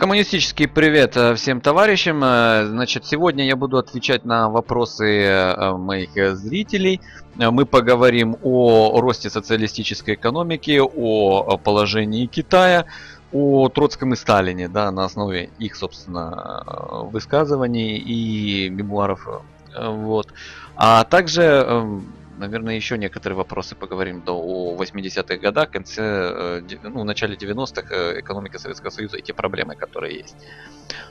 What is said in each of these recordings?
Коммунистический привет э, всем товарищам. Э, значит, сегодня я буду отвечать на вопросы э, моих зрителей. Мы поговорим о росте социалистической экономики, о положении Китая, о Троцком и Сталине, да, на основе их, собственно, высказываний и мемуаров. Вот. А также эм, наверное, еще некоторые вопросы поговорим до 80-х годах, конце, э, ну, в начале 90-х э, экономика Советского Союза и те проблемы, которые есть.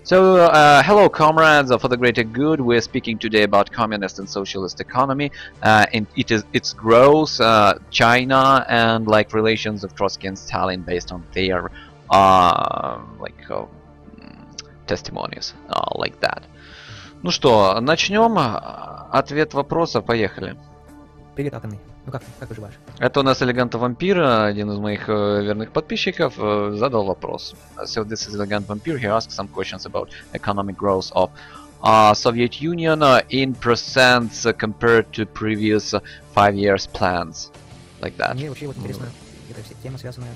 So, uh, hello comrades for the greater good. We're speaking today about communist and socialist economy uh, and it is its growth, uh, China, and like relations of Trotsky and Stalin based on their uh, like uh, testimonies, uh, like that. Ну что, начнем. Ответ вопроса, поехали. Привет, Атомный. Ну как? Как выживаешь? Это у нас Элеганта Вампир, один из моих э, верных подписчиков, э, задал вопрос. So this is Elegant Vampire. He asked some questions about economic growth of uh, Soviet Union uh, in percents uh, compared to previous uh, five years plans. Like that. Мне вообще вот интересно, эта вся тема связанная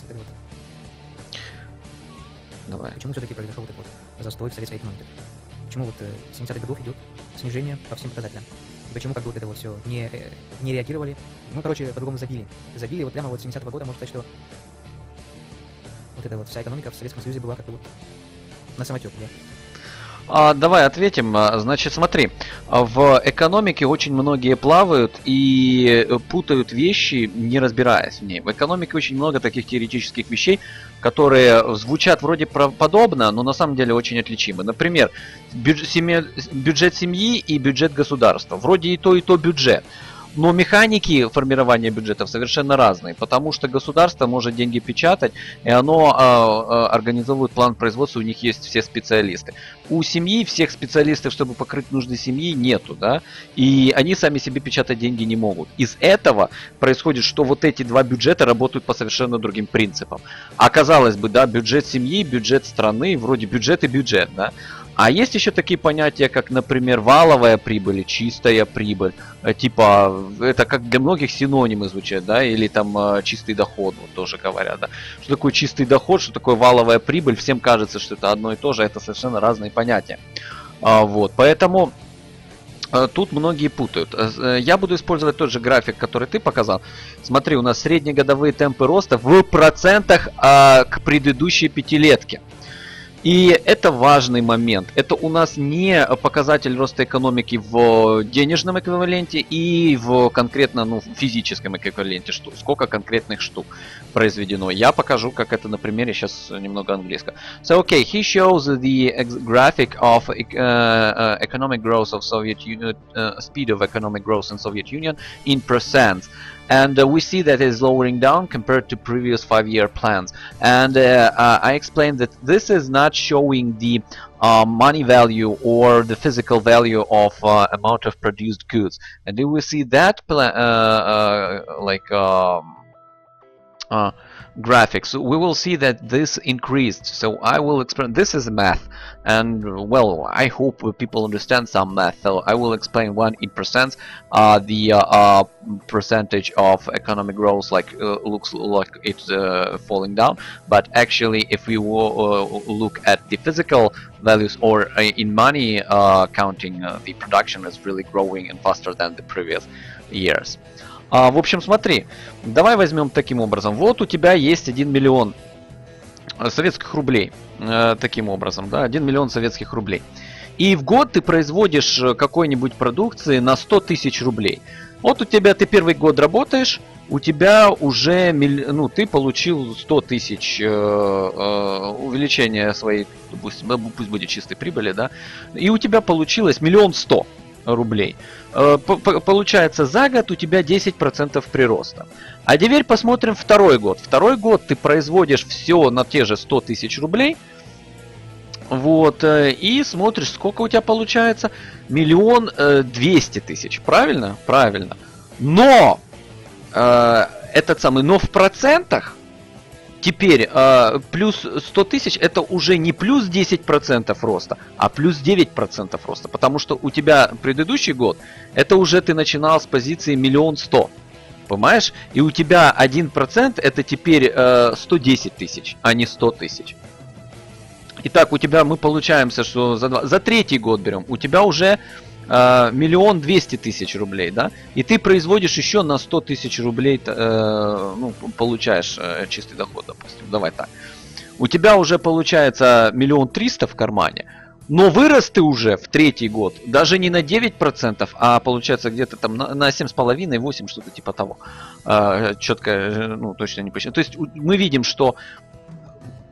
с этой вот... Давай. Почему все-таки произошел вот этот вот застой в советской экономике? Почему вот э, с 70-х годов идет снижение по всем показателям? Почему как бы вот это вот все не, э, не реагировали. Ну, короче, по-другому забили. Забили вот прямо вот с 70-го года, можно сказать, что вот эта вот вся экономика в Советском Союзе была как бы вот на самотек, да? А, давай ответим. А, значит, смотри, в экономике очень многие плавают и путают вещи, не разбираясь в ней. В экономике очень много таких теоретических вещей, которые звучат вроде подобно, но на самом деле очень отличимы. Например, бюджет семьи и бюджет государства. Вроде и то, и то бюджет. Но механики формирования бюджетов совершенно разные, потому что государство может деньги печатать, и оно э, организовывает план производства, у них есть все специалисты. У семьи всех специалистов, чтобы покрыть нужды семьи, нету, да, и они сами себе печатать деньги не могут. Из этого происходит, что вот эти два бюджета работают по совершенно другим принципам. А казалось бы, да, бюджет семьи, бюджет страны, вроде бюджет и бюджет, да, а есть еще такие понятия, как, например, валовая прибыль, чистая прибыль. Э, типа, это как для многих синонимы звучат, да, или там э, чистый доход, вот тоже говорят, да. Что такое чистый доход, что такое валовая прибыль, всем кажется, что это одно и то же, это совершенно разные понятия. А, вот, поэтому э, Тут многие путают. Я буду использовать тот же график, который ты показал. Смотри, у нас среднегодовые темпы роста в процентах а, к предыдущей пятилетке. И это важный момент. Это у нас не показатель роста экономики в денежном эквиваленте и в конкретно ну, физическом эквиваленте, что, сколько конкретных штук произведено. Я покажу, как это на примере сейчас немного английского. So, okay, he shows the graphic of uh, economic growth of Soviet Union, uh, speed of economic growth in Soviet Union in percents. And uh, we see that it's lowering down compared to previous five-year plans. And uh, uh, I explained that this is not showing the uh, money value or the physical value of uh, amount of produced goods. And we see that uh, like um, graphics. We will see that this increased so I will explain this is math. And well I hope people understand some math so I will explain one in percent uh, the uh, uh, percentage of economic growth like uh, looks like it's uh, falling down. But actually if we uh, look at the physical values or in money counting the production is really growing and faster than the previous years А, в общем, смотри, давай возьмем таким образом. Вот у тебя есть 1 миллион э, советских рублей. Э, таким образом, да, 1 миллион советских рублей. И в год ты производишь э, какой-нибудь продукции на 100 тысяч рублей. Вот у тебя, ты первый год работаешь, у тебя уже, ну, ты получил 100 тысяч э, э, увеличения своей, пусть, пусть будет чистой прибыли, да, и у тебя получилось миллион сто рублей. Э, получается, за год у тебя 10% прироста. А теперь посмотрим второй год. Второй год ты производишь все на те же 100 тысяч рублей. Вот, э, и смотришь, сколько у тебя получается. Миллион э, двести тысяч, правильно? Правильно. Но, этот самый, но в процентах Теперь, э, плюс 100 тысяч это уже не плюс 10% роста, а плюс 9% роста. Потому что у тебя предыдущий год, это уже ты начинал с позиции миллион сто. Понимаешь? И у тебя 1% это теперь э, 110 тысяч, а не 100 тысяч. Итак, у тебя мы получаемся, что за, два, за третий год берем, у тебя уже э, миллион двести тысяч рублей, да, и ты производишь еще на 100 тысяч рублей, э, ну, получаешь э, чистый доход, допустим, давай так. У тебя уже получается миллион триста в кармане, но вырос ты уже в третий год даже не на 9%, а получается где-то там на, на 7,5-8, что-то типа того. Э, четко, э, ну точно не посчитаю. То есть мы видим, что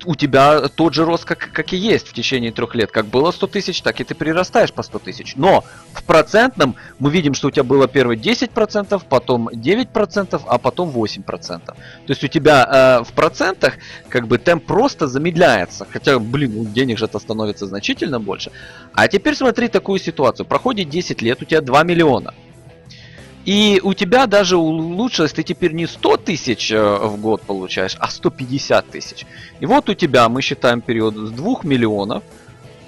у тебя тот же рост, как, как и есть в течение трех лет. Как было 100 тысяч, так и ты прирастаешь по 100 тысяч. Но в процентном мы видим, что у тебя было первые 10%, потом 9%, а потом 8%. То есть у тебя э, в процентах как бы темп просто замедляется. Хотя, блин, ну, денег же это становится значительно больше. А теперь смотри такую ситуацию. Проходит 10 лет, у тебя 2 миллиона. И у тебя даже улучшилось, ты теперь не 100 тысяч э, в год получаешь, а 150 тысяч. И вот у тебя, мы считаем период с 2 миллионов,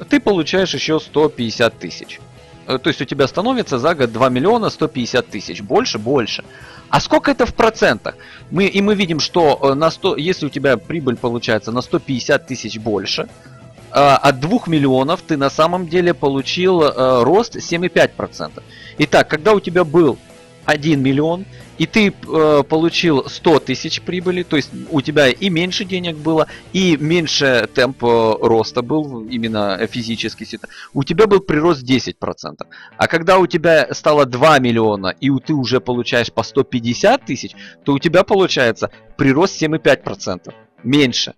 ты получаешь еще 150 тысяч. Э, то есть у тебя становится за год 2 миллиона 150 тысяч. Больше, больше. А сколько это в процентах? Мы, и мы видим, что э, на 100, если у тебя прибыль получается на 150 тысяч больше, от 2 миллионов ты на самом деле получил рост 7,5%. Итак, когда у тебя был 1 миллион, и ты э, получил 100 тысяч прибыли, то есть у тебя и меньше денег было, и меньше темп э, роста был, именно физический, у тебя был прирост 10%. А когда у тебя стало 2 миллиона, и ты уже получаешь по 150 тысяч, то у тебя получается прирост 7,5%. Меньше.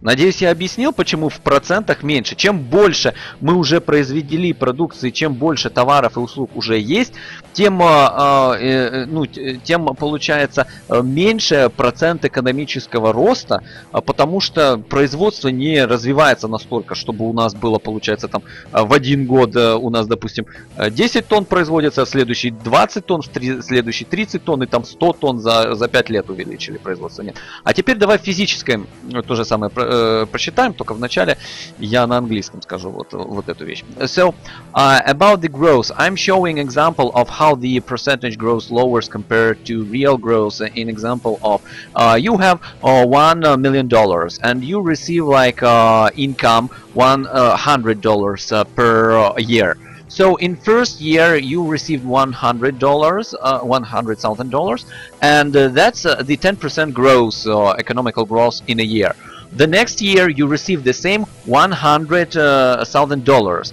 Надеюсь, я объяснил, почему в процентах меньше. Чем больше мы уже произвели продукции, чем больше товаров и услуг уже есть, тем, а, э, э, ну, тем получается э, меньше процент экономического роста, а, потому что производство не развивается настолько, чтобы у нас было, получается, там в один год у нас, допустим, 10 тонн производится, а следующий 20 тонн, следующий 30 тонн и там 100 тонн за, за 5 лет увеличили производство. Нет. А теперь давай физическое то же самое э, прочитаем, только вначале я на английском скажу вот, вот эту вещь. So, uh, about the growth, I'm showing example of how the percentage growth lowers compared to real growth in example of uh, you have uh, one million dollars and you receive like uh, income uh, hundred dollars uh, per year. So in first year you received one hundred dollars, uh, one hundred thousand dollars, and uh, that's uh, the ten percent growth, economical growth in a year. The next year you receive the same one hundred thousand dollars,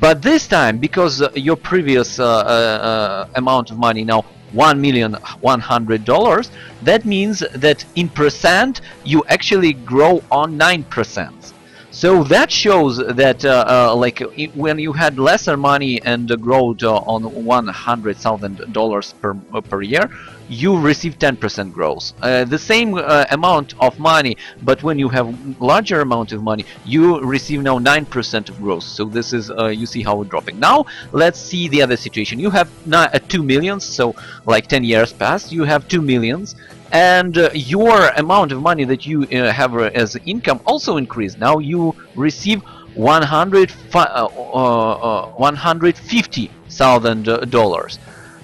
but this time because your previous amount of money now one million one hundred dollars, that means that in percent you actually grow on nine percent. So that shows that uh, uh, like when you had lesser money and uh, on one hundred thousand dollars per per year, you receive 10% growth. Uh, the same uh, amount of money, but when you have larger amount of money, you receive now 9% of growth. So this is, uh, you see how it's dropping. Now, let's see the other situation. You have not, 2 millions, so like 10 years past, you have 2 millions and uh, your amount of money that you uh, have as income also increased. Now you receive 100 uh, 150 thousand dollars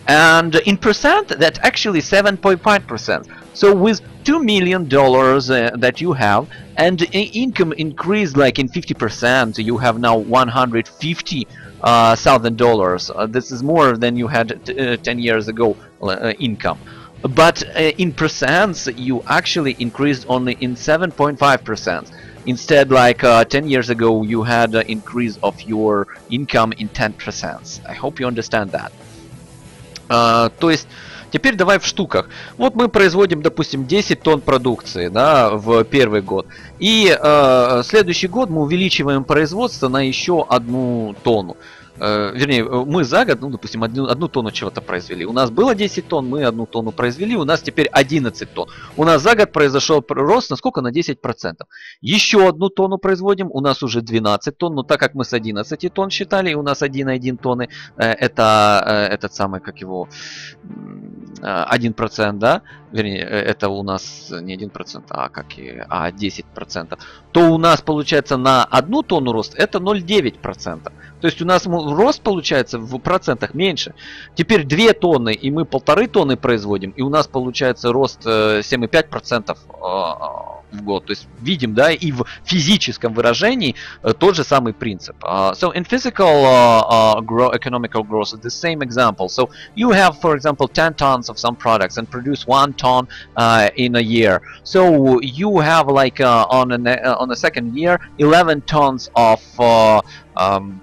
and in percent that's actually 7.5 percent so with two million dollars uh, that you have and income increased like in 50 percent you have now 150 thousand uh, dollars uh, this is more than you had uh, 10 years ago income but in percents you actually increased only in 7.5 percent Instead, like 10 years ago, you had an increase of your income in 10%. I hope you understand that. А, то есть, теперь давай в штуках. Вот мы производим, допустим, 10 тонн продукции да, в первый год. И э, следующий год мы увеличиваем производство на еще одну тонну. Э, вернее, мы за год, ну, допустим, одну, одну тонну чего-то произвели. У нас было 10 тонн, мы одну тонну произвели, у нас теперь 11 тонн. У нас за год произошел рост на сколько? На 10%. Еще одну тонну производим, у нас уже 12 тонн, но так как мы с 11 тонн считали, и у нас 1,1 тонны, э, это э, этот самый, как его, 1%, да, вернее, э, это у нас не 1%, а как и, а 10%, то у нас получается на одну тонну рост это 0,9%. То есть у нас рост получается в процентах меньше. Теперь 2 тонны и мы полторы тонны производим, и у нас получается рост 7,5% в год. То есть видим, да, и в физическом выражении тот же самый принцип. Uh, so in physical uh, uh, grow, economical growth, the same example. So you have, for example, 10 tons of some products and produce one ton uh, in a year. So you have like uh, on a on the second year 11 tons of uh, um,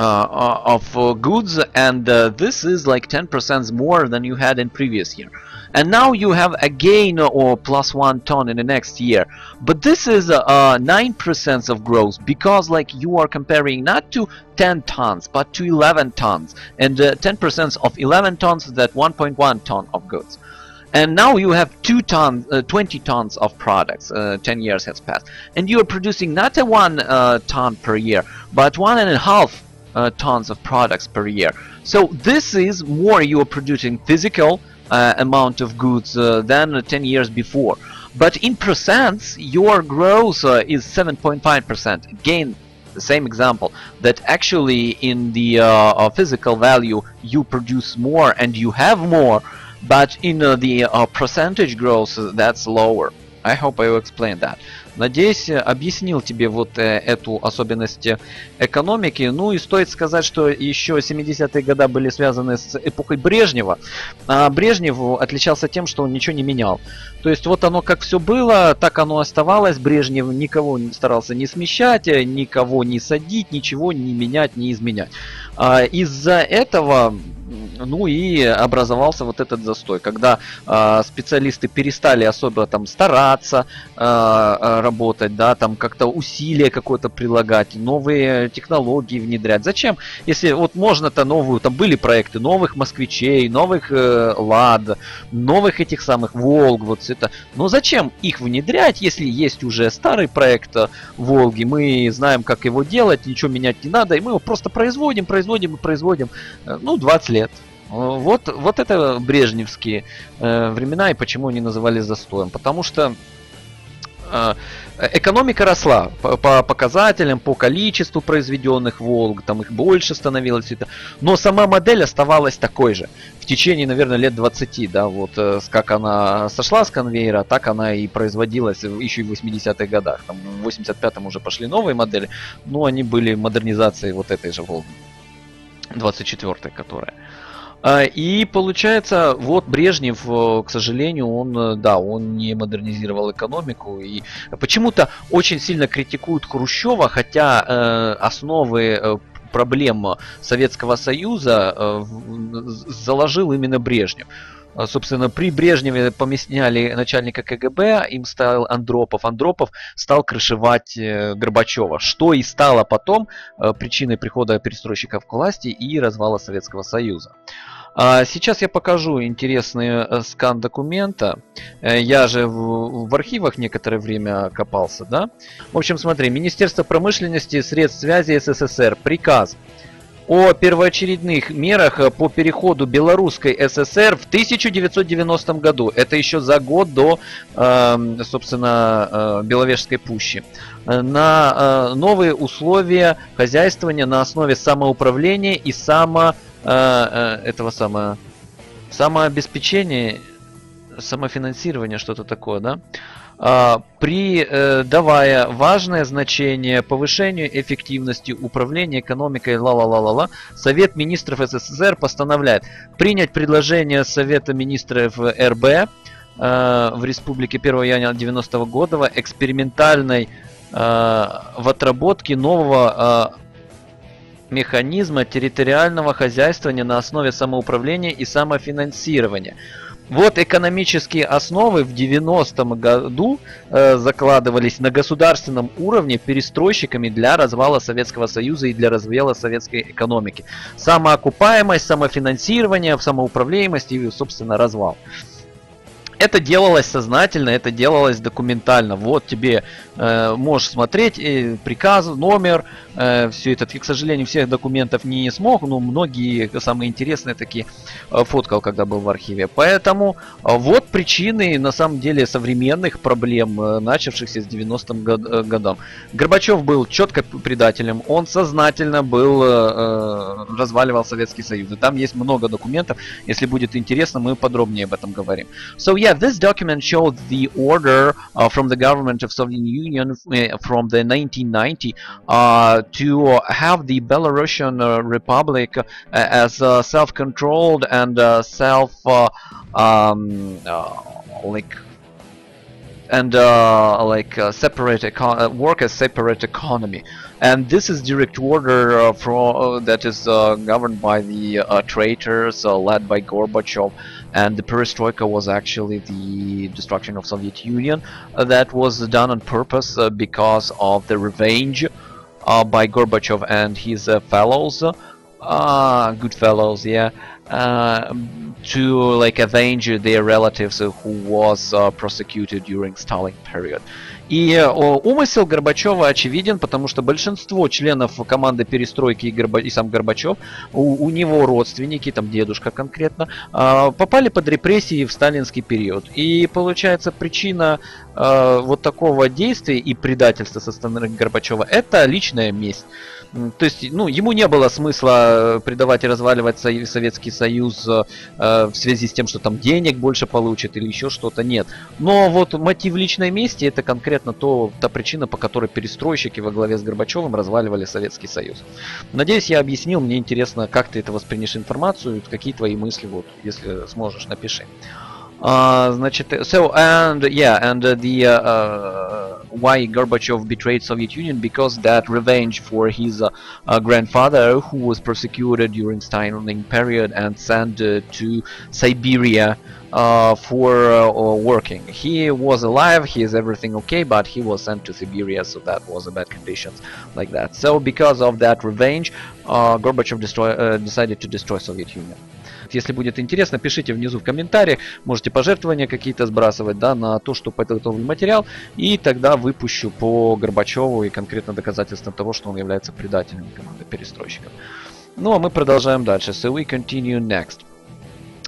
uh, of uh, goods and uh, this is like 10% more than you had in previous year. And now you have a gain or plus one ton in the next year. But this is 9% of growth because like you are comparing not to 10 tons but to 11 tons. And 10% of 11 tons is that 1.1 ton of goods and now you have two tons, uh, 20 tons of products. Uh, 10 years has passed, and you are producing not a one uh, ton per year, but one and a half uh, tons of products per year. So this is more you are producing physical uh, amount of goods uh, than 10 years before. But in percents, your growth is 7.5%. Again, the same example that actually in the physical value you produce more and you have more but in uh, the uh, percentage growth that's lower I hope I explained that Надеюсь, объяснил тебе вот э, эту особенность экономики. Ну и стоит сказать, что еще 70-е годы были связаны с эпохой Брежнева. А Брежнев отличался тем, что он ничего не менял. То есть вот оно как все было, так оно оставалось. Брежнев никого не старался не смещать, никого не садить, ничего не менять, не изменять. А из-за этого ну и образовался вот этот застой, когда э, специалисты перестали особо там стараться э, работать, да, там как-то усилия какое-то прилагать, новые технологии внедрять. Зачем? Если вот можно-то новую, там были проекты новых москвичей, новых э, лад, новых этих самых Волг, вот это. Но зачем их внедрять, если есть уже старый проект Волги, мы знаем, как его делать, ничего менять не надо, и мы его просто производим, производим и производим, ну, 20 лет. Вот, вот это брежневские э, времена и почему они называли застоем. Потому что э, экономика росла по, по показателям, по количеству произведенных Волг, там их больше становилось, это, но сама модель оставалась такой же в течение, наверное, лет 20, да, вот э, как она сошла с конвейера, так она и производилась еще и в 80-х годах. Там, в 85-м уже пошли новые модели, но они были модернизацией вот этой же Волги, 24-й, которая. И получается, вот Брежнев, э, к сожалению, он, э, да, он не модернизировал экономику и почему-то очень сильно критикуют Хрущева, хотя э, основы проблем Советского Союза заложил именно Брежнев. А, собственно, при Брежневе поместняли начальника КГБ, им стал Андропов. Андропов стал крышевать Горбачева, что и стало потом причиной прихода перестройщиков к власти и развала Советского Союза. А сейчас я покажу интересный э, скан документа. Э, я же в, архивах некоторое время копался, да? В общем, смотри, Министерство промышленности средств связи СССР. Приказ о первоочередных мерах э, по переходу Белорусской ССР в 1990 году. Это еще за год до, эм, собственно, Беловежской пущи. На новые условия хозяйствования на основе самоуправления и само этого самого самообеспечения, самофинансирования, что-то такое, да? А, при э, давая важное значение повышению эффективности управления экономикой ла-ла-ла-ла-ла, Совет министров СССР постановляет принять предложение Совета министров РБ э, в Республике 1 января 90 -го года экспериментальной э, в отработке нового механизма территориального хозяйствования на основе самоуправления и самофинансирования. Вот экономические основы в 90-м году э, закладывались на государственном уровне перестройщиками для развала Советского Союза и для развала советской экономики. Самоокупаемость, самофинансирование, самоуправляемость и, собственно, развал. это делалось сознательно, это делалось документально. Вот тебе э, можешь смотреть э, приказ, номер, э, все это. Ты, к сожалению, всех документов не смог, но многие самые интересные такие э, фоткал, когда был в архиве. Поэтому э, вот причины, на самом деле, современных проблем, начавшихся с 90-м год, годам. Горбачев был четко предателем, он сознательно был, э, разваливал Советский Союз. И там есть много документов, если будет интересно, мы подробнее об этом говорим. So yeah, this document showed the order uh, from the government of Soviet Union from the 1990 uh, to have the Belarusian uh, Republic uh, as uh, self-controlled and self um, like and uh, like uh, separate uh, work as separate economy. And this is direct order uh, from that is governed by the traitors led by Gorbachev. And the perestroika was actually the destruction of Soviet Union that was done on purpose because of the revenge by Gorbachev and his fellows. Ah good fellows yeah uh, to like avenge their relatives who was uh, prosecuted during Stalin period. И умысел Горбачева очевиден, потому что большинство членов команды перестройки и, Горба... и сам Горбачев, у, у него родственники, там дедушка конкретно, э, попали под репрессии в сталинский период. И получается причина э, вот такого действия и предательства со стороны Горбачева это личная месть. То есть, ну, ему не было смысла предавать и разваливать Советский Союз э, в связи с тем, что там денег больше получит или еще что-то, нет. Но вот мотив личной мести это конкретно то, та причина, по которой перестройщики во главе с Горбачевым разваливали Советский Союз. Надеюсь, я объяснил, мне интересно, как ты это воспринимаешь информацию, какие твои мысли, вот, если сможешь, напиши. Uh, значит, so and yeah, and uh, the uh, uh, why Gorbachev betrayed Soviet Union because that revenge for his uh, uh, grandfather who was persecuted during Stalin period and sent to Siberia for working. He was alive, he is everything okay, but he was sent to Siberia, so that was a bad conditions like that. So because of that revenge, Gorbachev destroy, decided to destroy Soviet Union. Если будет интересно, пишите внизу в комментариях. Можете пожертвования какие-то сбрасывать да, на то, что подготовлен материал. И тогда выпущу по Горбачеву и конкретно доказательством того, что он является предателем команды перестройщиков. Ну а мы продолжаем дальше. So we continue next.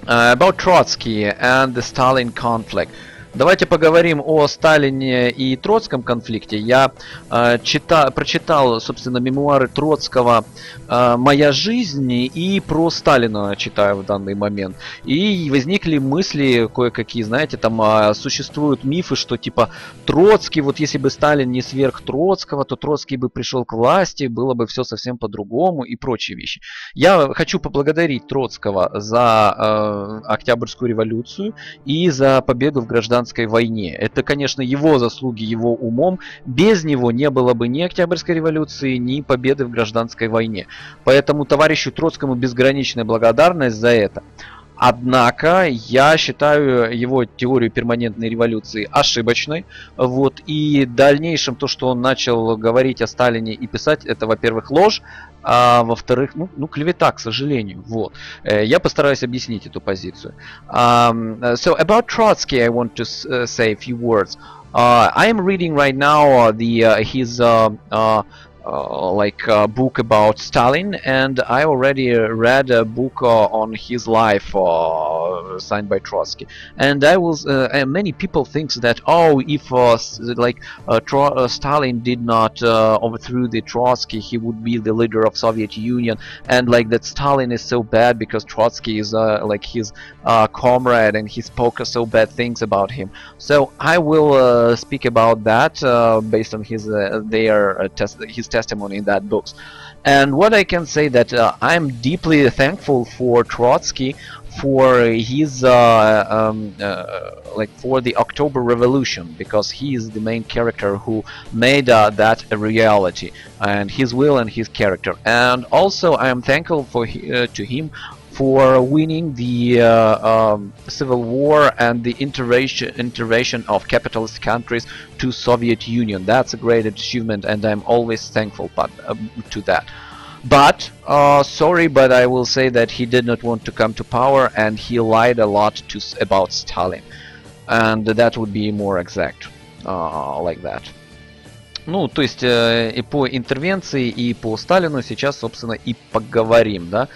Uh, about Trotsky and the Stalin conflict. Давайте поговорим о Сталине и Троцком конфликте. Я э, чита, прочитал, собственно, мемуары Троцкого э, «Моя жизнь» и про Сталина читаю в данный момент. И возникли мысли кое-какие, знаете, там э, существуют мифы, что типа Троцкий, вот если бы Сталин не сверх Троцкого, то Троцкий бы пришел к власти, было бы все совсем по-другому и прочие вещи. Я хочу поблагодарить Троцкого за э, Октябрьскую революцию и за победу в гражданском гражданской войне. Это, конечно, его заслуги, его умом. Без него не было бы ни Октябрьской революции, ни победы в гражданской войне. Поэтому товарищу Троцкому безграничная благодарность за это. Однако я считаю его теорию перманентной революции ошибочной. Вот, и дальнейшем то, что он начал говорить о Сталине и писать, это, во-первых, ложь, а во-вторых, ну, ну, клевета, к сожалению. Вот. Я постараюсь объяснить эту позицию. Um, so, about Trotsky, I want to uh, say a few words. Uh, I am reading right now the uh, his uh, uh, like a book about Stalin and I already read a book uh, on his life uh, signed by Trotsky. And I was uh, and many people think that oh if uh, like uh, Stalin did not overthrow the Trotsky he would be the leader of Soviet Union. And like that Stalin is so bad because Trotsky is like his comrade and he spoke so bad things about him. So I will speak about that based on his their test his testimony in that books. And what I can say that uh, I'm deeply thankful for Trotsky for his uh, um, uh, like for the October Revolution because he is the main character who made uh, that a reality and his will and his character and also I am thankful for uh, to him for winning the uh, um, civil war and the intervention intervention of capitalist countries to Soviet Union. That's a great achievement, and I'm always thankful but, um, to that. But uh, sorry, but I will say that he did not want to come to power, and he lied a lot to about Stalin. and that would be more exact uh, like that. Ну, то есть э, и по интервенции, и по Сталину сейчас, собственно, и поговорим, да.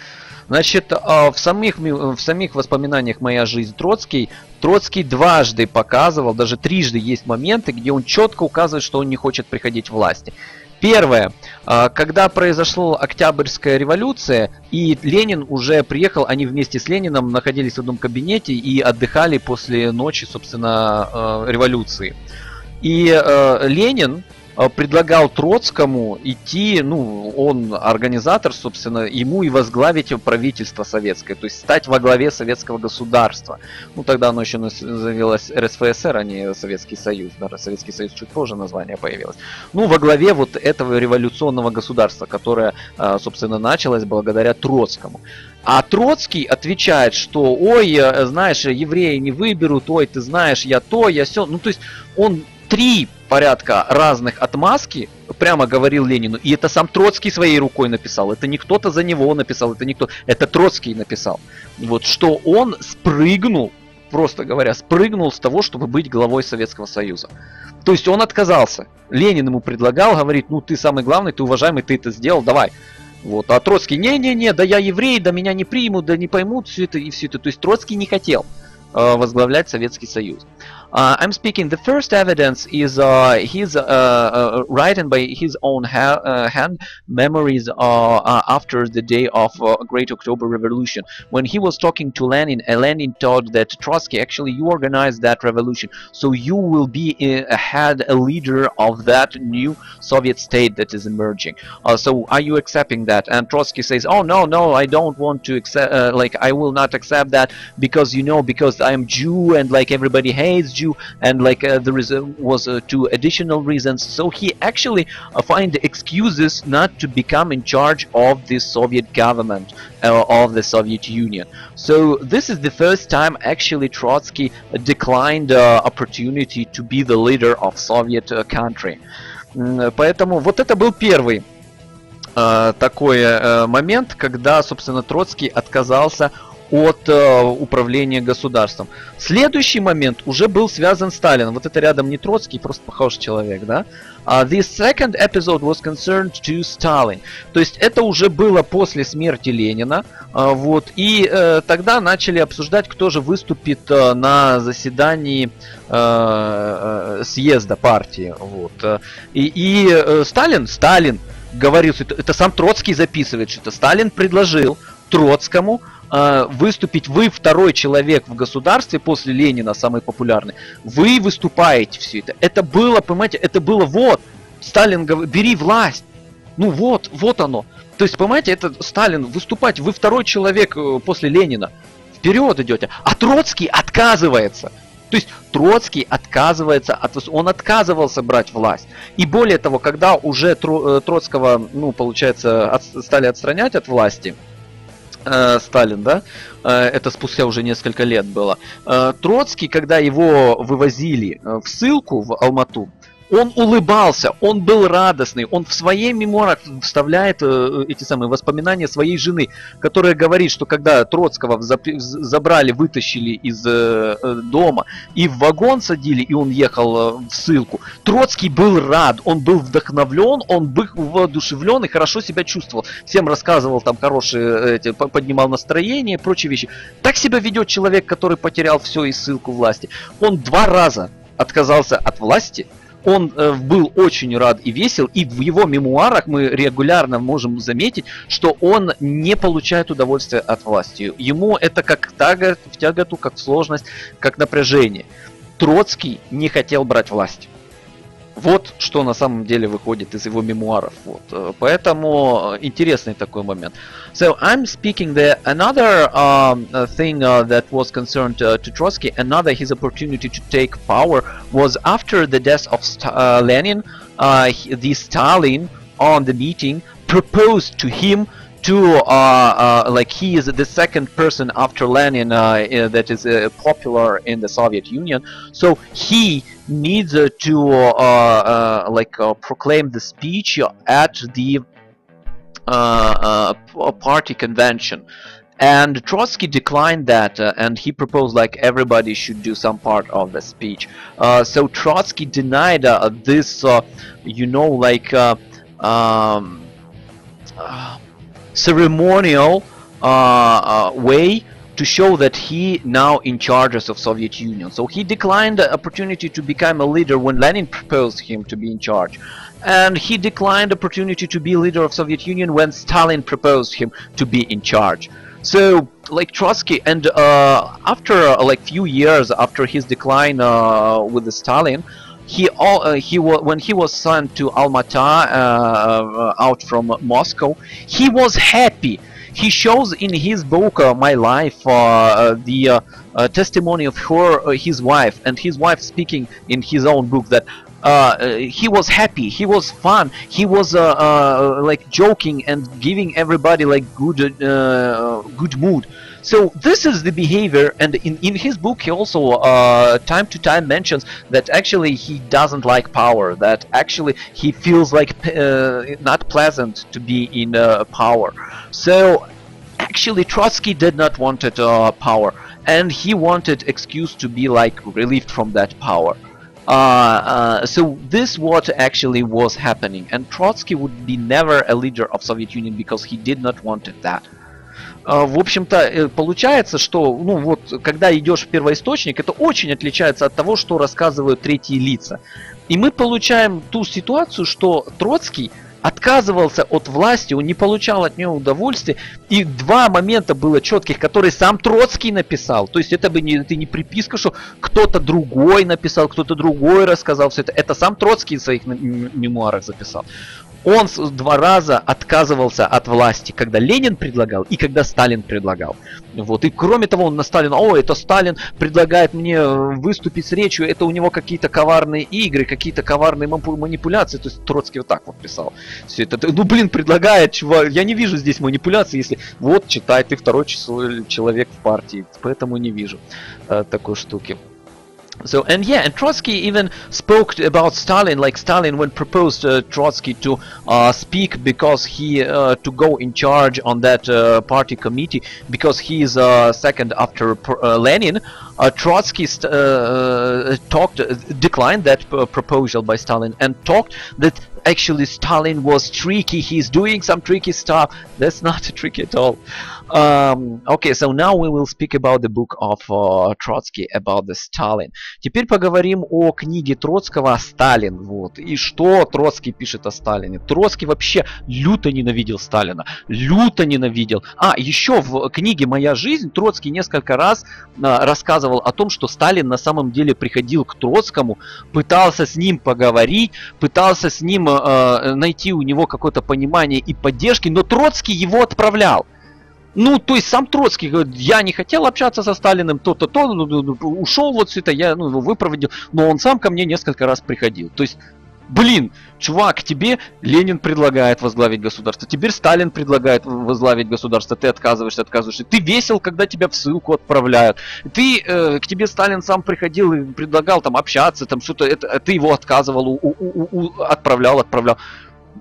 Значит, э, в самих, в самих воспоминаниях «Моя жизнь» Троцкий, Троцкий дважды показывал, даже трижды есть моменты, где он четко указывает, что он не хочет приходить к власти. Первое. А, когда произошла Октябрьская революция, и Ленин уже приехал, они вместе с Лениным находились в одном кабинете и отдыхали после ночи, собственно, а, революции. И Ленин предлагал Троцкому идти, ну, он организатор, собственно, ему и возглавить правительство советское, то есть стать во главе советского государства. Ну, тогда оно еще называлось РСФСР, а не Советский Союз. Да, Советский Союз чуть позже название появилось. Ну, во главе вот этого революционного государства, которое, э, собственно, началось благодаря Троцкому. А Троцкий отвечает, что ой, э, знаешь, евреи не выберут, ой, ты знаешь, я то, я все. Ну, то есть он три порядка разных отмазки прямо говорил Ленину. И это сам Троцкий своей рукой написал. Это не кто-то за него написал, это никто. Это Троцкий написал. Вот что он спрыгнул, просто говоря, спрыгнул с того, чтобы быть главой Советского Союза. То есть он отказался. Ленин ему предлагал, говорит, ну ты самый главный, ты уважаемый, ты это сделал, давай. Вот. А Троцкий, не-не-не, да я еврей, да меня не примут, да не поймут все это и все это. То есть Троцкий не хотел э, возглавлять Советский Союз. Uh, I'm speaking. The first evidence is uh, his uh, uh written by his own ha uh, hand memories uh, after the day of Great October Revolution. When he was talking to Lenin, Lenin told that Trotsky, actually, you organized that revolution, so you will be a head, a leader of that new Soviet state that is emerging. so are you accepting that? And Trotsky says, oh no, no, I don't want to accept. like I will not accept that because you know because I am Jew and like everybody hates Jew and like uh, there is was uh, two additional reasons so he actually uh, find excuses not to become in charge of the Soviet government uh, of the Soviet Union so this is the first time actually Trotsky declined uh, opportunity to be the leader of Soviet uh, country поэтому вот это был первый такой момент, когда, собственно, Троцкий отказался от э, управления государством. Следующий момент уже был связан с Сталином. Вот это рядом не Троцкий, просто похожий человек, да? Uh, the second episode was concerned to Stalin. То есть это уже было после смерти Ленина. Uh, вот, и uh, тогда начали обсуждать, кто же выступит uh, на заседании uh, uh, съезда партии. Вот. И, и uh, Сталин, Сталин говорил, это, это сам Троцкий записывает, что это Сталин предложил Троцкому э, выступить вы второй человек в государстве после Ленина, самый популярный, вы выступаете все это. Это было, понимаете, это было вот, Сталин говорит, бери власть. Ну вот, вот оно. То есть, понимаете, это Сталин выступать, вы второй человек э, после Ленина. Вперед идете. А Троцкий отказывается. То есть Троцкий отказывается от он отказывался брать власть. И более того, когда уже э, Троцкого, ну, получается, от, стали отстранять от власти, э, Сталин, да, э, это спустя уже несколько лет было. Э, Троцкий, когда его вывозили э, в ссылку в Алмату, он улыбался, он был радостный, он в своей мемуарах вставляет э, эти самые воспоминания своей жены, которая говорит, что когда Троцкого забрали, вытащили из э, э, дома и в вагон садили, и он ехал в ссылку, Троцкий был рад, он был вдохновлен, он был воодушевлен и хорошо себя чувствовал. Всем рассказывал там хорошие, эти, поднимал настроение и прочие вещи. Так себя ведет человек, который потерял все и ссылку власти. Он два раза отказался от власти, он э, был очень рад и весел, и в его мемуарах мы регулярно можем заметить, что он не получает удовольствия от власти. Ему это как тяготу, как сложность, как напряжение. Троцкий не хотел брать власть. Вот что на самом деле выходит из его мемуаров. Вот. Э, поэтому э, интересный такой момент. So I'm speaking there. Another um, uh, thing uh, that was concerned uh, to Trotsky, another his opportunity to take power was after the death of St uh, Lenin. Uh, the Stalin on the meeting proposed to him to uh, uh, like he is the second person after Lenin uh, that is uh, popular in the Soviet Union. So he needs uh, to uh, like proclaim the speech at the party convention. and Trotsky declined that, uh, and he proposed like everybody should do some part of the speech. Uh, so Trotsky denied uh, this, uh, you know, like uh, um, uh, ceremonial uh, uh, way to show that he now in charges of Soviet Union. So he declined the opportunity to become a leader when Lenin proposed him to be in charge. And he declined opportunity to be leader of Soviet Union when Stalin proposed him to be in charge. So like Trotsky and uh, after uh, like few years after his decline uh, with the Stalin, he all uh, he was when he was sent to Almaty uh, out from Moscow, he was happy. He shows in his book uh, My Life uh, uh, the testimony of her, his wife, and his wife speaking in his own book that uh, he was happy, he was fun, he was uh, uh, like joking and giving everybody like good good mood. So this is the behavior, and in, in his book he also uh, time to time mentions that actually he doesn't like power, that actually he feels like uh, not pleasant to be in uh, power. So actually Trotsky did not wanted uh, power, and he wanted excuse to be like relieved from that power. Uh, uh, so this what actually was happening, and Trotsky would be never a leader of Soviet Union because he did not wanted that. А, В общем-то, э, получается, что, ну вот, когда идешь в первоисточник, это очень отличается от того, что рассказывают третьи лица. И мы получаем ту ситуацию, что Троцкий отказывался от власти, он не получал от нее удовольствия. И два момента было четких, которые сам Троцкий написал. То есть это бы не, это не приписка, что кто-то другой написал, кто-то другой рассказал все это. Это сам Троцкий в своих мемуарах записал. Он два раза отказывался от власти, когда Ленин предлагал и когда Сталин предлагал. Вот. И кроме того, он на Сталина, о, это Сталин предлагает мне э, выступить с речью, это у него какие-то коварные игры, какие-то коварные манипуляции. То есть Троцкий вот так вот писал. Все это, ну блин, предлагает, чувак, я не вижу здесь манипуляции, если вот читай, ты второй человек в партии, поэтому не вижу э, такой штуки. So and yeah, and Trotsky even spoke about Stalin, like Stalin when proposed uh, Trotsky to uh, speak because he uh, to go in charge on that uh, party committee because he is uh, second after uh, Lenin. Trotsky talked, declined that proposal by Stalin and talked that actually Stalin was tricky. He's doing some tricky stuff. That's not tricky at all. Um, okay, so now we will speak about the book of uh, Trotsky about the Stalin. Теперь поговорим о книге Троцкого «Сталин». Вот. И что Троцкий пишет о Сталине. Троцкий вообще люто ненавидел Сталина. Люто ненавидел. А, еще в книге «Моя жизнь» Троцкий несколько раз а, рассказывал о том, что Сталин на самом деле приходил к Троцкому, пытался с ним поговорить, пытался с ним э, найти у него какое-то понимание и поддержки, но Троцкий его отправлял. Ну, то есть сам Троцкий говорит, я не хотел общаться со Сталиным, то-то, то, ну, ну, ну, ушел вот все это, я ну, выпроводил, но он сам ко мне несколько раз приходил. То есть, блин, чувак, тебе Ленин предлагает возглавить государство, теперь Сталин предлагает возглавить государство, ты отказываешься, отказываешься. Ты весел, когда тебя в ссылку отправляют. Ты, э, к тебе Сталин сам приходил и предлагал там общаться, там что-то, это, ты его отказывал, у- у- у- отправлял, отправлял.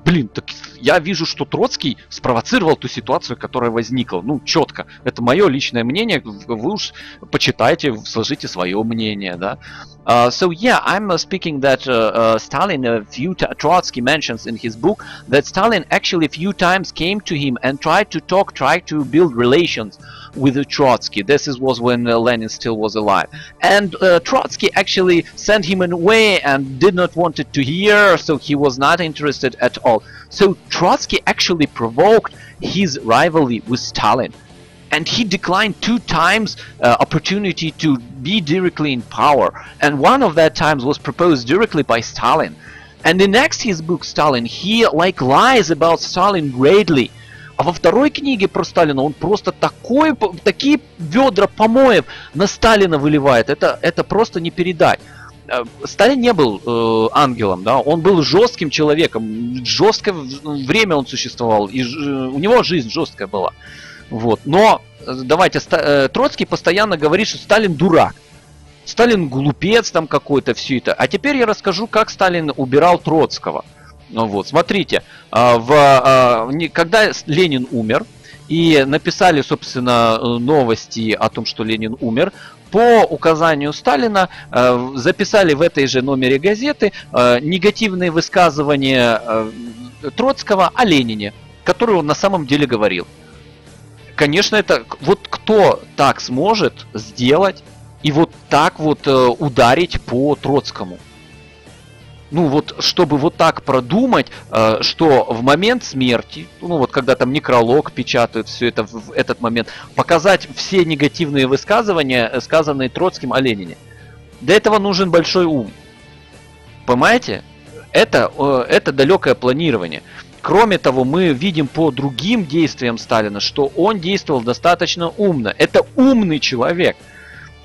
Блин, так я вижу, что Троцкий спровоцировал ту ситуацию, которая возникла. Ну, четко. Это мое личное мнение. Вы уж почитайте, сложите свое мнение, да. Uh, so yeah, I'm uh, speaking that uh, uh, Stalin, a few Trotsky mentions in his book that Stalin actually few times came to him and tried to talk, tried to build relations with Trotsky. This is, was when uh, Lenin still was alive, and uh, Trotsky actually sent him away and did not want it to hear, so he was not interested at all. So Trotsky actually provoked his rivalry with Stalin. And he declined two times uh, opportunity to be directly in power. And one of that times was proposed directly by stalin. And in next his book stalin he like lies about stalin greatly а во второй книге про Сталина он просто такой, такие ведра помоев на Сталина выливает. Это, это просто не передать. Э, Сталин не был э, ангелом, да, он был жестким человеком, жесткое время он существовал, и ж- у него жизнь жесткая была. Вот. Но э, давайте, Ста- э, Троцкий постоянно говорит, что Сталин дурак. Сталин глупец там какой-то, все это. А теперь я расскажу, как Сталин убирал Троцкого. Ну вот, смотрите, а, в, а, когда Ленин умер, и написали, собственно, новости о том, что Ленин умер, по указанию Сталина э, записали в этой же номере газеты э, негативные высказывания э, Троцкого о Ленине, которые он на самом деле говорил. Конечно, это вот кто так сможет сделать и вот так вот ударить по Троцкому? Ну вот, чтобы вот так продумать, э, что в момент смерти, ну вот когда там некролог печатают все это в этот момент, показать все негативные высказывания, э, сказанные Троцким о Ленине. Для этого нужен большой ум. Понимаете? Это, э, это далекое планирование. Кроме того, мы видим по другим действиям Сталина, что он действовал достаточно умно. Это умный человек.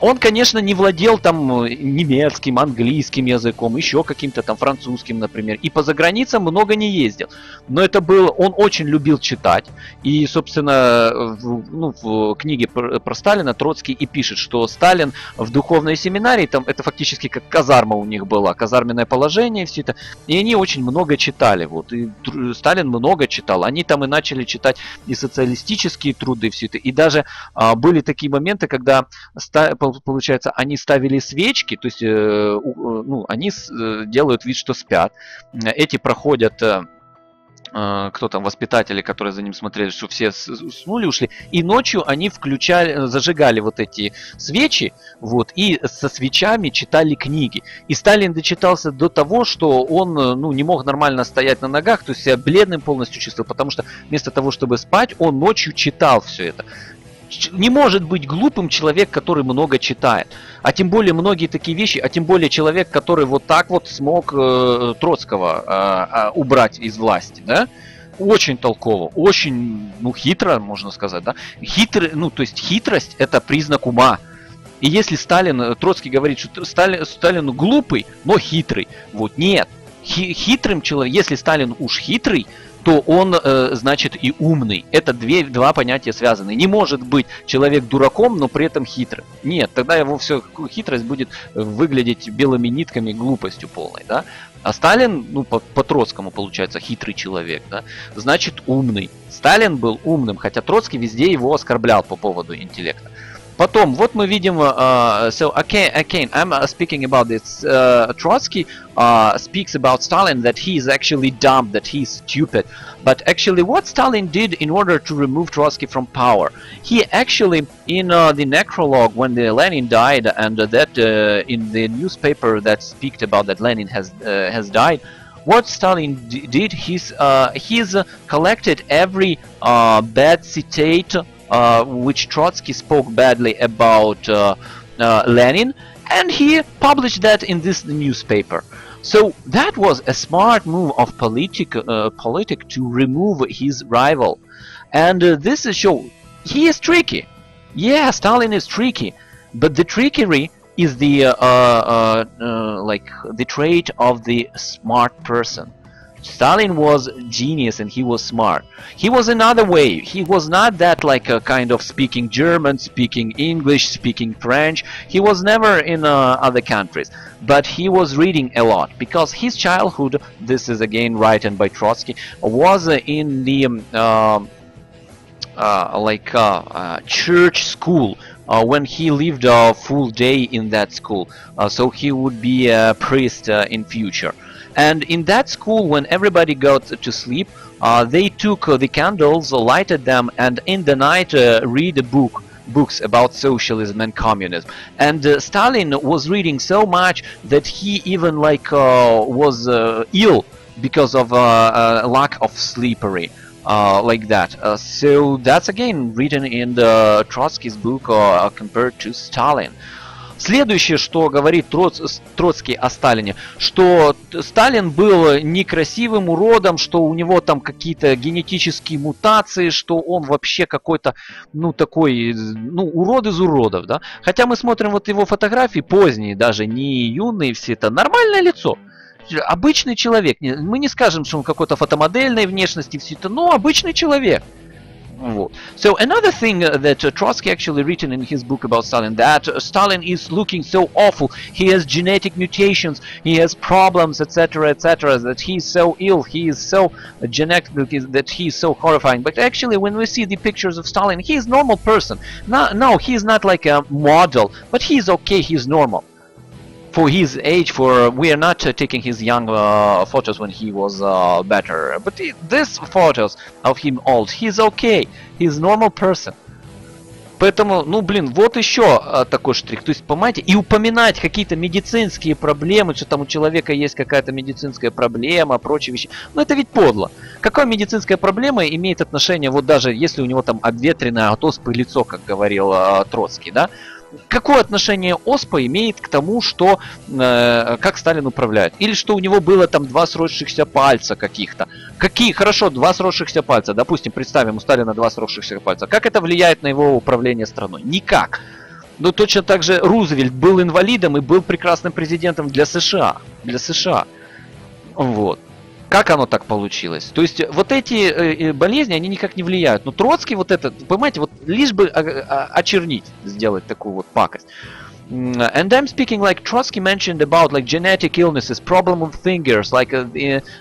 Он, конечно, не владел там э, немецким, английским языком, еще каким-то там французским, например. И по заграницам много не ездил. Но это был, он очень любил читать. И, собственно, в, ну, в книге про, про Сталина Троцкий и пишет, что Сталин в духовной семинарии, там это фактически как казарма у них была, казарменное положение, все это. И они очень много читали. Вот. И Сталин много читал. Они там и начали читать и социалистические труды, все это. И даже а, были такие моменты, когда получается, они ставили свечки, то есть, э, ну, они э, делают вид, что спят. Эти проходят э, кто там, воспитатели, которые за ним смотрели, что все уснули, ушли. И ночью они включали, зажигали вот эти свечи, вот, и со свечами читали книги. И Сталин дочитался до того, что он, ну, не мог нормально стоять на ногах, то есть себя бледным полностью чувствовал, потому что вместо того, чтобы спать, он ночью читал все это не может быть глупым человек, который много читает. А тем более многие такие вещи, а тем более человек, который вот так вот смог э, Троцкого э, убрать из власти, да? Очень толково, очень, ну, хитро, можно сказать, да? Хитрый, ну, то есть хитрость это признак ума. И если Сталин, э, Троцкий говорит, что Сталин, Сталин глупый, но хитрый, вот нет. Хи, хитрым человеком, если Сталин уж хитрый, то он, э, значит, и умный. Это две, два понятия связаны. Не может быть человек дураком, но при этом хитрым. Нет, тогда его все хитрость будет выглядеть белыми нитками глупостью полной, да. А Сталин, ну, по, по Троцкому получается, хитрый человек, да, значит, умный. Сталин был умным, хотя Троцкий везде его оскорблял по поводу интеллекта. Потом, вот мы видим, uh, so again, again, I'm uh, speaking about this. Uh, Trotsky uh, speaks about Stalin that he is actually dumb, that he is stupid. But actually, what Stalin did in order to remove Trotsky from power, he actually, in uh, the necrologue when the Lenin died, and that uh, in the newspaper that speaks about that Lenin has uh, has died, what Stalin did, he's uh, he's collected every uh, bad citate uh, which Trotsky spoke badly about uh, uh, Lenin, and he published that in this newspaper. So that was a smart move of politic, uh, politic to remove his rival. And uh, this is show he is tricky. Yeah, Stalin is tricky, but the trickery is the uh, uh, uh, like the trait of the smart person. Stalin was genius and he was smart. He was another way. He was not that like a kind of speaking German, speaking English, speaking French. He was never in uh, other countries. But he was reading a lot because his childhood, this is again written by Trotsky, was uh, in the um, uh, uh, like uh, uh, church school uh, when he lived a full day in that school. Uh, so he would be a priest uh, in future. And in that school, when everybody got to sleep, uh, they took uh, the candles, lighted them, and in the night uh, read a book books about socialism and communism. And uh, Stalin was reading so much that he even like uh, was uh, ill because of lack of sleepery. like that. so that's again written in the Trotsky's book compared to Stalin. Следующее, что говорит Троц, Троцкий о Сталине, что Сталин был некрасивым уродом, что у него там какие-то генетические мутации, что он вообще какой-то, ну, такой, ну, урод из уродов, да. Хотя мы смотрим вот его фотографии поздние, даже не юные все это, нормальное лицо обычный человек. Мы не скажем, что он какой-то фотомодельной внешности, все это, но обычный человек. So another thing uh, that uh, Trotsky actually written in his book about Stalin that uh, Stalin is looking so awful. He has genetic mutations, he has problems, etc., etc. That he's so ill, he is so uh, genetic that he's so horrifying. But actually, when we see the pictures of Stalin, he is normal person. No, no, is not like a model, but he is okay. He is normal. For his age, for we are not uh, taking his young uh, photos when he was uh, better, but these photos of him old, he's okay, he's normal person. Поэтому, ну блин, вот еще а, такой штрих. То есть, понимаете, и упоминать какие-то медицинские проблемы, что там у человека есть какая-то медицинская проблема, прочие вещи. Ну это ведь подло. Какая медицинская проблема имеет отношение, вот даже если у него там обветренное от оспы лицо, как говорил а, Троцкий, да? Какое отношение Оспа имеет к тому, что э, как Сталин управляет? Или что у него было там два сросшихся пальца каких-то? Какие, хорошо, два сросшихся пальца, допустим, представим, у Сталина два сросшихся пальца. Как это влияет на его управление страной? Никак. Но точно так же Рузвельт был инвалидом и был прекрасным президентом для США. Для США. Вот. Как оно так получилось? То есть вот эти э, э, болезни, они никак не влияют. Но Троцкий вот это, понимаете, вот лишь бы очернить, сделать такую вот пакость. And I'm speaking like Trotsky mentioned about like genetic illnesses, problem of fingers, like uh,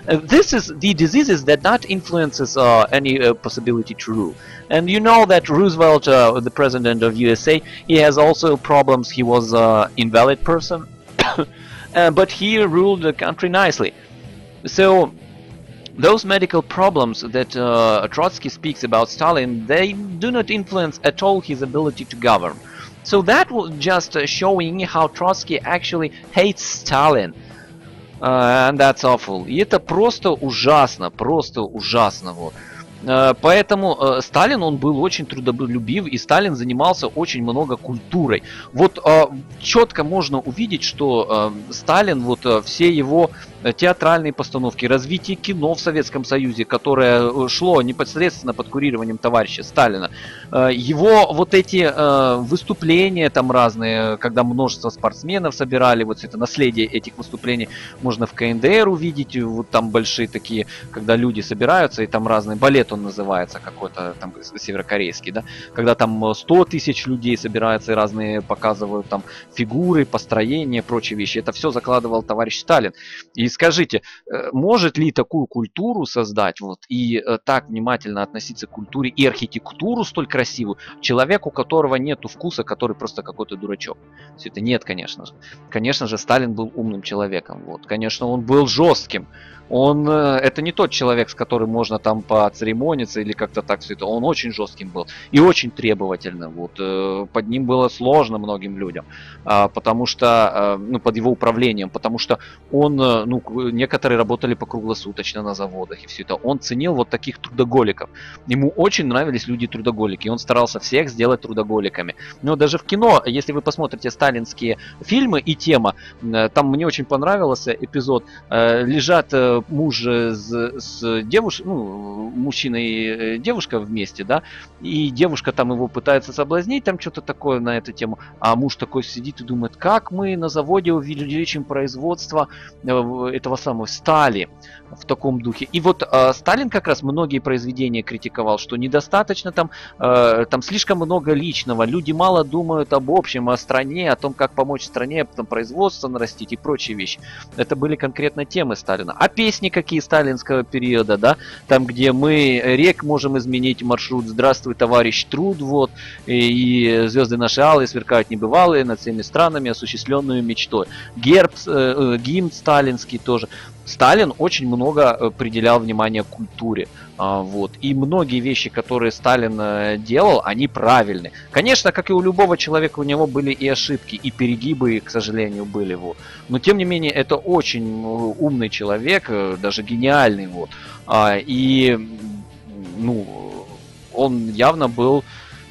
uh, this is the diseases that not influences uh, any uh, possibility to rule. And you know that Roosevelt, uh, the president of USA, he has also problems. He was an invalid person, but he ruled the country nicely. So those medical problems that uh, Trotsky speaks about Stalin, they do not influence at all his ability to govern. So that was just uh, showing how Trotsky actually hates Stalin. Uh, and that's awful. И это просто ужасно, просто ужасно. Вот. Э, поэтому э, Сталин, он был очень трудолюбив, и Сталин занимался очень много культурой. Вот э, четко можно увидеть, что Сталин, вот все его театральные постановки, развитие кино в Советском Союзе, которое шло непосредственно под курированием товарища Сталина, его вот эти выступления там разные, когда множество спортсменов собирали, вот это наследие этих выступлений можно в КНДР увидеть, вот там большие такие, когда люди собираются, и там разные балеты он называется, какой-то там северокорейский, да, когда там 100 тысяч людей собираются и разные показывают там фигуры, построения, прочие вещи. Это все закладывал товарищ Сталин. И скажите, э, может ли такую культуру создать вот и э, так внимательно относиться к культуре и архитектуру столь красивую человек, у которого нету вкуса, который просто какой-то дурачок? Все это нет, конечно же. Конечно же, Сталин был умным человеком. Вот. Конечно, он был жестким он э, это не тот человек, с которым можно там поцеремониться или как-то так все это. Он очень жестким был и очень требовательным. Вот э, под ним было сложно многим людям, а, потому что э, ну под его управлением, потому что он ну некоторые работали по круглосуточно на заводах и все это. Он ценил вот таких трудоголиков. Ему очень нравились люди трудоголики, он старался всех сделать трудоголиками. Но даже в кино, если вы посмотрите сталинские фильмы и тема, там мне очень понравился эпизод. Лежат муж с, с девушкой, ну, мужчина и э, девушка вместе, да, и девушка там его пытается соблазнить, там что-то такое на эту тему, а муж такой сидит и думает, как мы на заводе увеличим производство э, этого самого стали в таком духе. И вот э, Сталин как раз многие произведения критиковал, что недостаточно там, э, там слишком много личного, люди мало думают об общем, о стране, о том, как помочь стране, там, производство нарастить и прочие вещи. Это были конкретно темы Сталина. А песни какие сталинского периода, да, там, где мы рек можем изменить маршрут, здравствуй, товарищ труд, вот, и, и звезды наши алые сверкают небывалые над всеми странами, осуществленную мечтой. Герб, э, э, гимн сталинский тоже. Сталин очень много э, приделял внимания культуре. А, вот. И многие вещи, которые Сталин э, делал, они правильны. Конечно, как и у любого человека, у него были и ошибки, и перегибы, к сожалению, были. Вот. Но тем не менее, это очень э, умный человек, даже гениальный. Вот. А, и ну, он явно был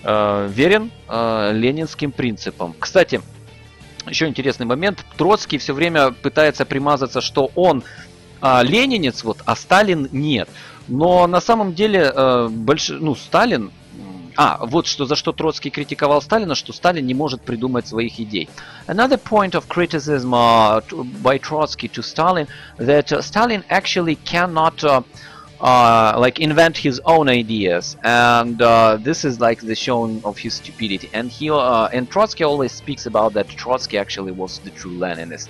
верен ленинским принципам. Кстати, еще интересный момент. Троцкий все время пытается примазаться, что он а, ленинец, вот, а Сталин нет. Но на самом деле э, больш... ну, Сталин а, вот что за что Троцкий критиковал Сталина, что Сталин не может придумать своих идей. Another point of criticism uh, by Trotsky to Stalin that uh, Stalin actually cannot uh, uh, like invent his own ideas, and uh, this is like the shown of his stupidity. And he uh, and Trotsky always speaks about that Trotsky actually was the true Leninist.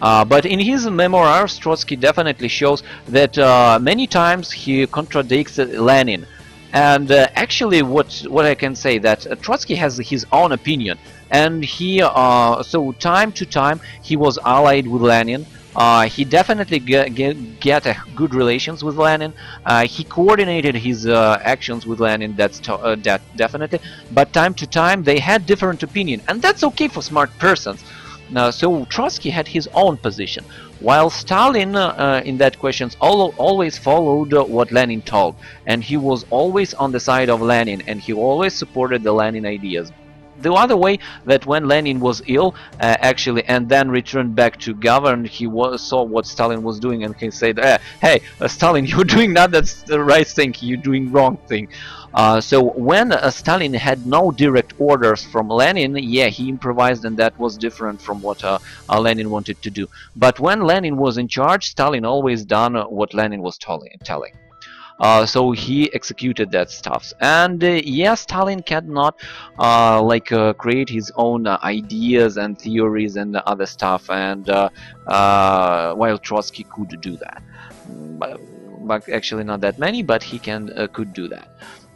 Uh, but in his memoirs, Trotsky definitely shows that uh, many times he contradicts Lenin. And actually, what what I can say that Trotsky has his own opinion, and he so time to time he was allied with Lenin. Uh, he definitely get, get, get good relations with Lenin. Uh, he coordinated his uh, actions with Lenin. That's uh, that definitely. But time to time they had different opinion, and that's okay for smart persons. so Trotsky had his own position, while Stalin, uh, in that questions, always followed what Lenin told, and he was always on the side of Lenin, and he always supported the Lenin ideas the other way that when Lenin was ill uh, actually and then returned back to govern he was, saw what Stalin was doing and he said eh, hey uh, Stalin you're doing not that's the right thing you're doing wrong thing. Uh, so when uh, Stalin had no direct orders from Lenin yeah he improvised and that was different from what uh, uh, Lenin wanted to do. But when Lenin was in charge Stalin always done what Lenin was telling uh, so he executed that stuff. And uh, yeah, Stalin cannot uh, like uh, create his own uh, ideas and theories and other stuff. And uh, while Trotsky could do that, but, but, actually not that many, but he can could do that.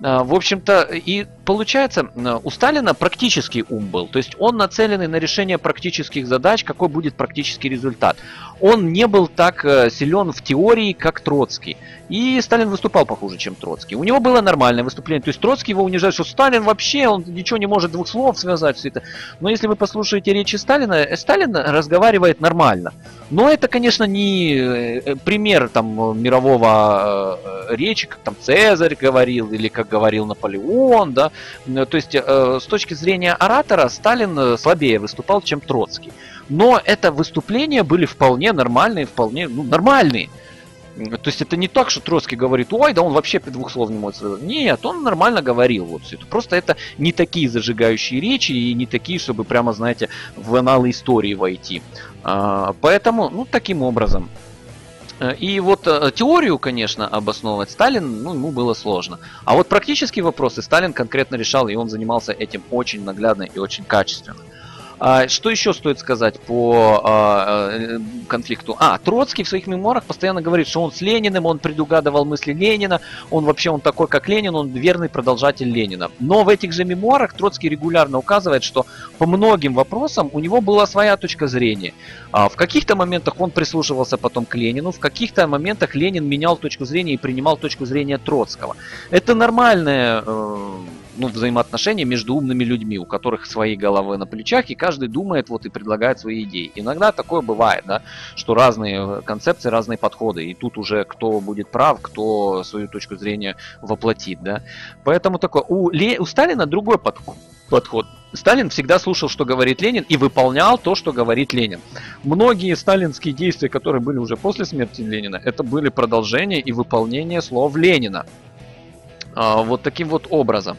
В общем-то, и получается, у Сталина практический ум был, то есть он нацеленный на решение практических задач, какой будет практический результат. Он не был так силен в теории, как Троцкий. И Сталин выступал похуже, чем Троцкий. У него было нормальное выступление. То есть Троцкий его унижает, что Сталин вообще, он ничего не может двух слов связать, все это. Но если вы послушаете речи Сталина, э, Сталин разговаривает нормально. Но это, конечно, не э, пример там мирового э, речи, как там Цезарь говорил, или как говорил Наполеон, да. То есть с точки зрения оратора Сталин слабее выступал, чем Троцкий. Но это выступления были вполне нормальные, вполне ну, нормальные. То есть это не так, что Троцкий говорит, ой, да он вообще двух слов не может сказать. Нет, он нормально говорил вот все это. Просто это не такие зажигающие речи и не такие, чтобы прямо, знаете, в аналы истории войти. А, поэтому, ну, таким образом. И вот э, теорию, конечно, обосновывать Сталин, ну, ему было сложно. А вот практические вопросы Сталин конкретно решал, и он занимался этим очень наглядно и очень качественно. А, что еще стоит сказать по а, э, конфликту? А, Троцкий в своих мемуарах постоянно говорит, что он с Лениным, он предугадывал мысли Ленина, он вообще он такой, как Ленин, он верный продолжатель Ленина. Но в этих же мемуарах Троцкий регулярно указывает, что по многим вопросам у него была своя точка зрения. А, в каких-то моментах он прислушивался потом к Ленину, в каких-то моментах Ленин менял точку зрения и принимал точку зрения Троцкого. Это нормальная э, ну, взаимоотношения между умными людьми, у которых свои головы на плечах, и каждый думает вот и предлагает свои идеи. Иногда такое бывает, да, что разные концепции, разные подходы, и тут уже кто будет прав, кто свою точку зрения воплотит, да. Поэтому такое, у, Ле, у Сталина другой подход. подход. Сталин всегда слушал, что говорит Ленин, и выполнял то, что говорит Ленин. Многие сталинские действия, которые были уже после смерти Ленина, это были продолжение и выполнение слов Ленина. А, вот таким вот образом.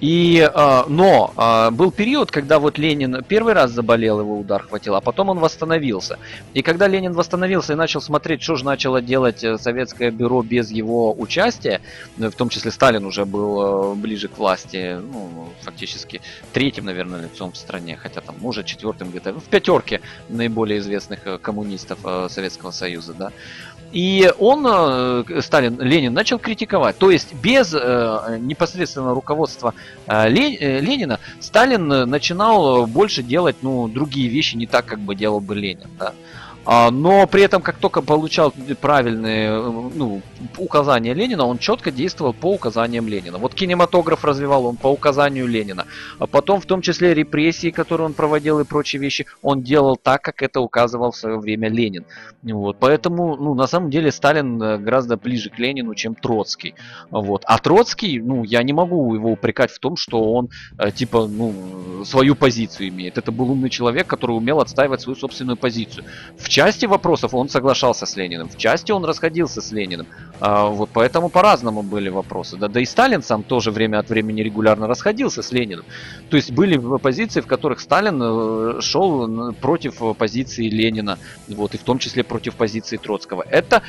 И, э, но э, был период, когда вот Ленин первый раз заболел, его удар хватил, а потом он восстановился. И когда Ленин восстановился и начал смотреть, что же начало делать э, советское бюро без его участия, в том числе Сталин уже был э, ближе к власти, ну, фактически третьим, наверное, лицом в стране, хотя там, может, четвертым где-то, в пятерке наиболее известных э, коммунистов Советского Союза, да. И он, э, Сталин, Ленин, начал критиковать. То есть без э, непосредственного руководства э, Ленина Сталин начинал больше делать ну, другие вещи не так, как бы делал бы Ленин. Да. А, но при этом, как только получал правильные ну, указания Ленина, он четко действовал по указаниям Ленина. Вот кинематограф развивал он по указанию Ленина. А потом, в том числе, репрессии, которые он проводил и прочие вещи, он делал так, как это указывал в свое время Ленин. Вот. Поэтому, ну, на самом деле, Сталин э, гораздо ближе к Ленину, чем Троцкий. Вот. А Троцкий, ну, я не могу его упрекать в том, что он, э, типа, ну, свою позицию имеет. Это был умный человек, который умел отстаивать свою собственную позицию. В части вопросов он соглашался с Лениным, в части он расходился с Лениным. А, вот поэтому по-разному были вопросы. Да, да и Сталин сам тоже время от времени регулярно расходился с Лениным. То есть были позиции, в которых Сталин э, шел против позиции Ленина, вот, и в том числе против позиции Троцкого. Это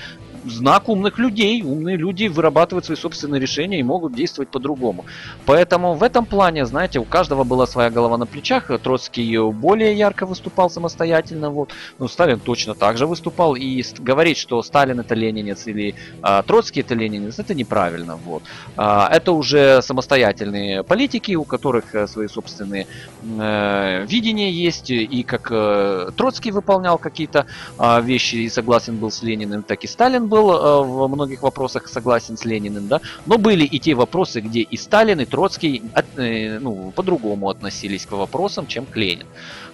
знак умных людей. Умные люди вырабатывают свои собственные решения и могут действовать по-другому. Поэтому в этом плане, знаете, у каждого была своя голова на плечах. Троцкий более ярко выступал самостоятельно, вот. Ну, Сталин точно так же выступал. И говорить, что Сталин это ленинец или а, Троцкий это ленинец, это неправильно, вот. А, это уже самостоятельные политики, у которых э, свои собственные э, видения есть. И как э, Троцкий выполнял какие-то э, вещи и согласен был с Лениным, так и Сталин был э, в многих вопросах согласен с Лениным, да. Но были и те вопросы, где и Сталин, и Троцкий от, э, ну, по-другому относились к вопросам, чем к Ленин.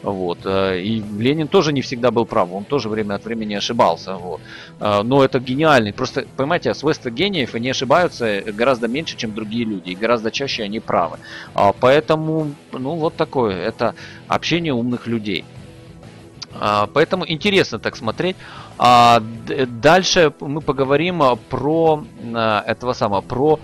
Вот. Э, и Ленин тоже не всегда был прав, он тоже время от времени ошибался. Вот. Но это гениальный. Просто, понимаете, свойства гениев они ошибаются гораздо меньше, чем другие люди, и гораздо чаще они правы. А, поэтому, ну, вот такое, это общение умных людей. А, поэтому интересно так смотреть. А дальше мы поговорим про этого самого, про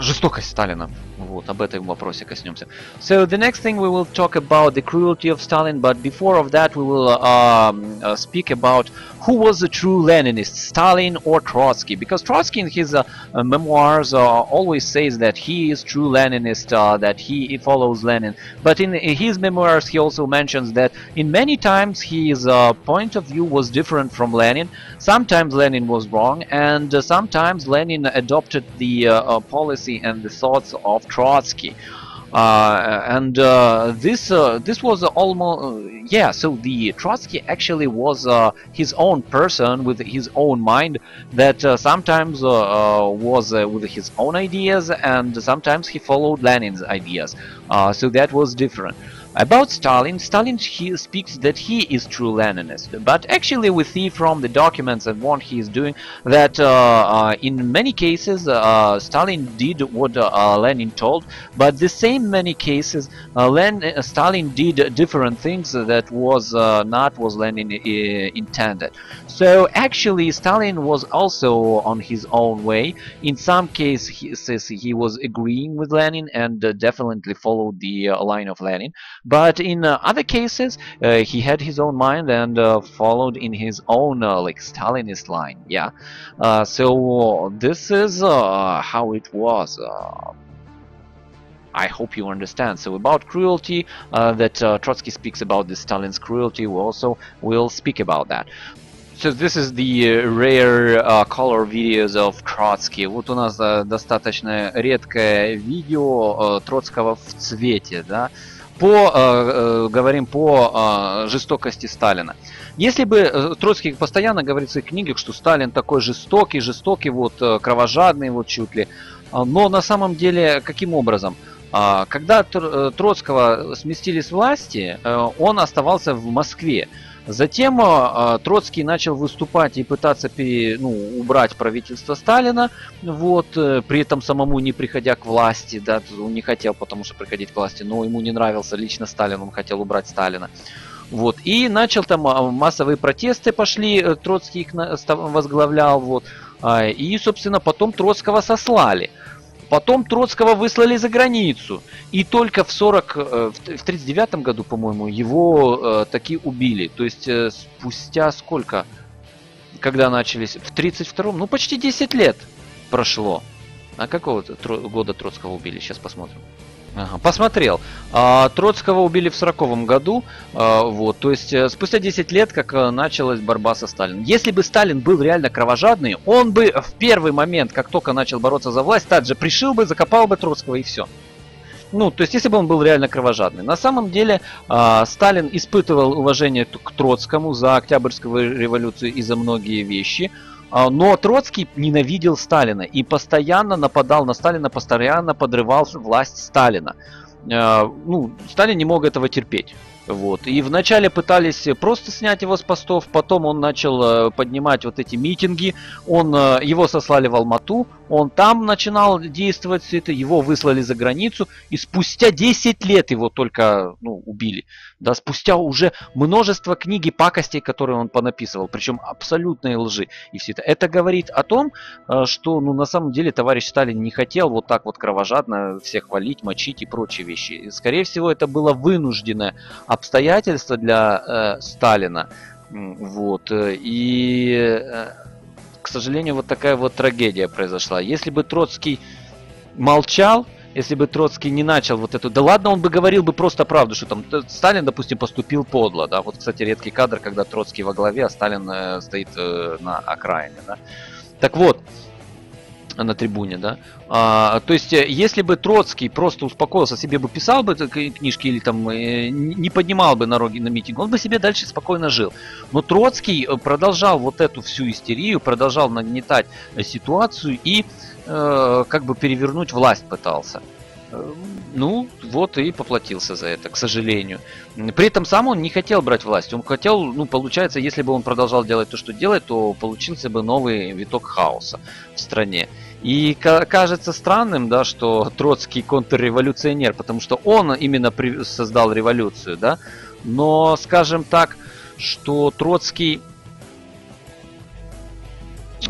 жестокость Сталина. Вот, об этом вопросе коснемся. So the next thing we will talk about the cruelty of Stalin, but before of that we will uh, uh, speak about who was the true Leninist, Stalin or Trotsky? Because Trotsky in his uh, uh memoirs uh, always says that he is true Leninist, uh, that he, he, follows Lenin. But in, in, his memoirs he also mentions that in many times his point of view was different from Lenin. Sometimes Lenin was wrong, and sometimes Lenin adopted the policy and the thoughts of Trotsky. Uh, and uh, this uh, this was almost yeah. So the Trotsky actually was his own person with his own mind that sometimes was with his own ideas and sometimes he followed Lenin's ideas. so that was different. About Stalin, Stalin he speaks that he is true Leninist, but actually we see from the documents and what he is doing that uh, uh, in many cases uh, Stalin did what uh, Lenin told, but the same many cases uh, Len uh, Stalin did different things that was not was Lenin intended. So actually Stalin was also on his own way. In some cases he says he was agreeing with Lenin and definitely followed the line of Lenin. But in uh, other cases, uh, he had his own mind and uh, followed in his own like Stalinist line. Yeah. so this is how it was. I hope you understand. So about cruelty, uh, that uh, Trotsky speaks about the Stalin's cruelty, we also will speak about that. So this is the rare uh, color videos of Trotsky. Вот у нас достаточно редкое видео Троцкого в цвете, да. По, э, э, говорим по э, жестокости Сталина. Если бы э, Троцкий постоянно говорит в своих книгах, что Сталин такой жестокий, жестокий, вот э, кровожадный, вот чуть ли, а, но на самом деле каким образом? А, когда Троцкого сместили с власти, он оставался в Москве. Затем э, Троцкий начал выступать и пытаться пере, ну, убрать правительство Сталина, вот, э, при этом самому не приходя к власти, да, он не хотел потому что приходить к власти, но ему не нравился лично Сталин, он хотел убрать Сталина. Вот, и начал там массовые протесты пошли, э, Троцкий их возглавлял, вот, и, собственно, потом Троцкого сослали. Потом Троцкого выслали за границу. И только в 40, э, в 39 году, по-моему, его э, таки убили. То есть э, спустя сколько? Когда начались? В 32-м? Ну, почти 10 лет прошло. А какого года Троцкого убили? Сейчас посмотрим. Ага, посмотрел. А, Троцкого убили в сороковом году, а, вот, то есть э, спустя 10 лет, как э, началась борьба со Сталином. Если бы Сталин был реально кровожадный, он бы в первый момент, как только начал бороться за власть, также пришил бы, закопал бы Троцкого и все. Ну, то есть, если бы он был реально кровожадный. На самом деле, э, Сталин испытывал уважение к Троцкому за Октябрьскую революцию и за многие вещи. А, но Троцкий ненавидел Сталина и постоянно нападал на Сталина, постоянно подрывал власть Сталина. А, ну, Сталин не мог этого терпеть. Вот. И вначале пытались просто снять его с постов, потом он начал э, поднимать вот эти митинги, он, э, его сослали в Алмату, он там начинал действовать все это, его выслали за границу, и спустя 10 лет его только ну, убили. Да, спустя уже множество книг и пакостей, которые он понаписывал, причем абсолютной лжи. И все это. Это говорит о том, э, что ну, на самом деле товарищ Сталин не хотел вот так вот кровожадно всех валить, мочить и прочие вещи. Скорее всего, это было вынужденное обстоятельство для э, Сталина. Вот. И э, к сожалению, вот такая вот трагедия произошла. Если бы Троцкий молчал, если бы Троцкий не начал вот эту... Да ладно, он бы говорил бы просто правду, что там Сталин, допустим, поступил подло, да. Вот, кстати, редкий кадр, когда Троцкий во главе, а Сталин э, стоит э, на окраине, да. Так вот, на трибуне, да. А, то есть, э, если бы Троцкий просто успокоился, себе бы писал бы книжки или там э, не поднимал бы на роги на митинг, он бы себе дальше спокойно жил. Но Троцкий э, продолжал вот эту всю истерию, продолжал нагнетать ситуацию и э, как бы перевернуть власть пытался. Ну, вот и поплатился за это, к сожалению. При этом сам он не хотел брать власть. Он хотел, ну, получается, если бы он продолжал делать то, что делает, то получился бы новый виток хаоса в стране. И кажется странным, да, что Троцкий контрреволюционер, потому что он именно создал революцию, да. Но, скажем так, что Троцкий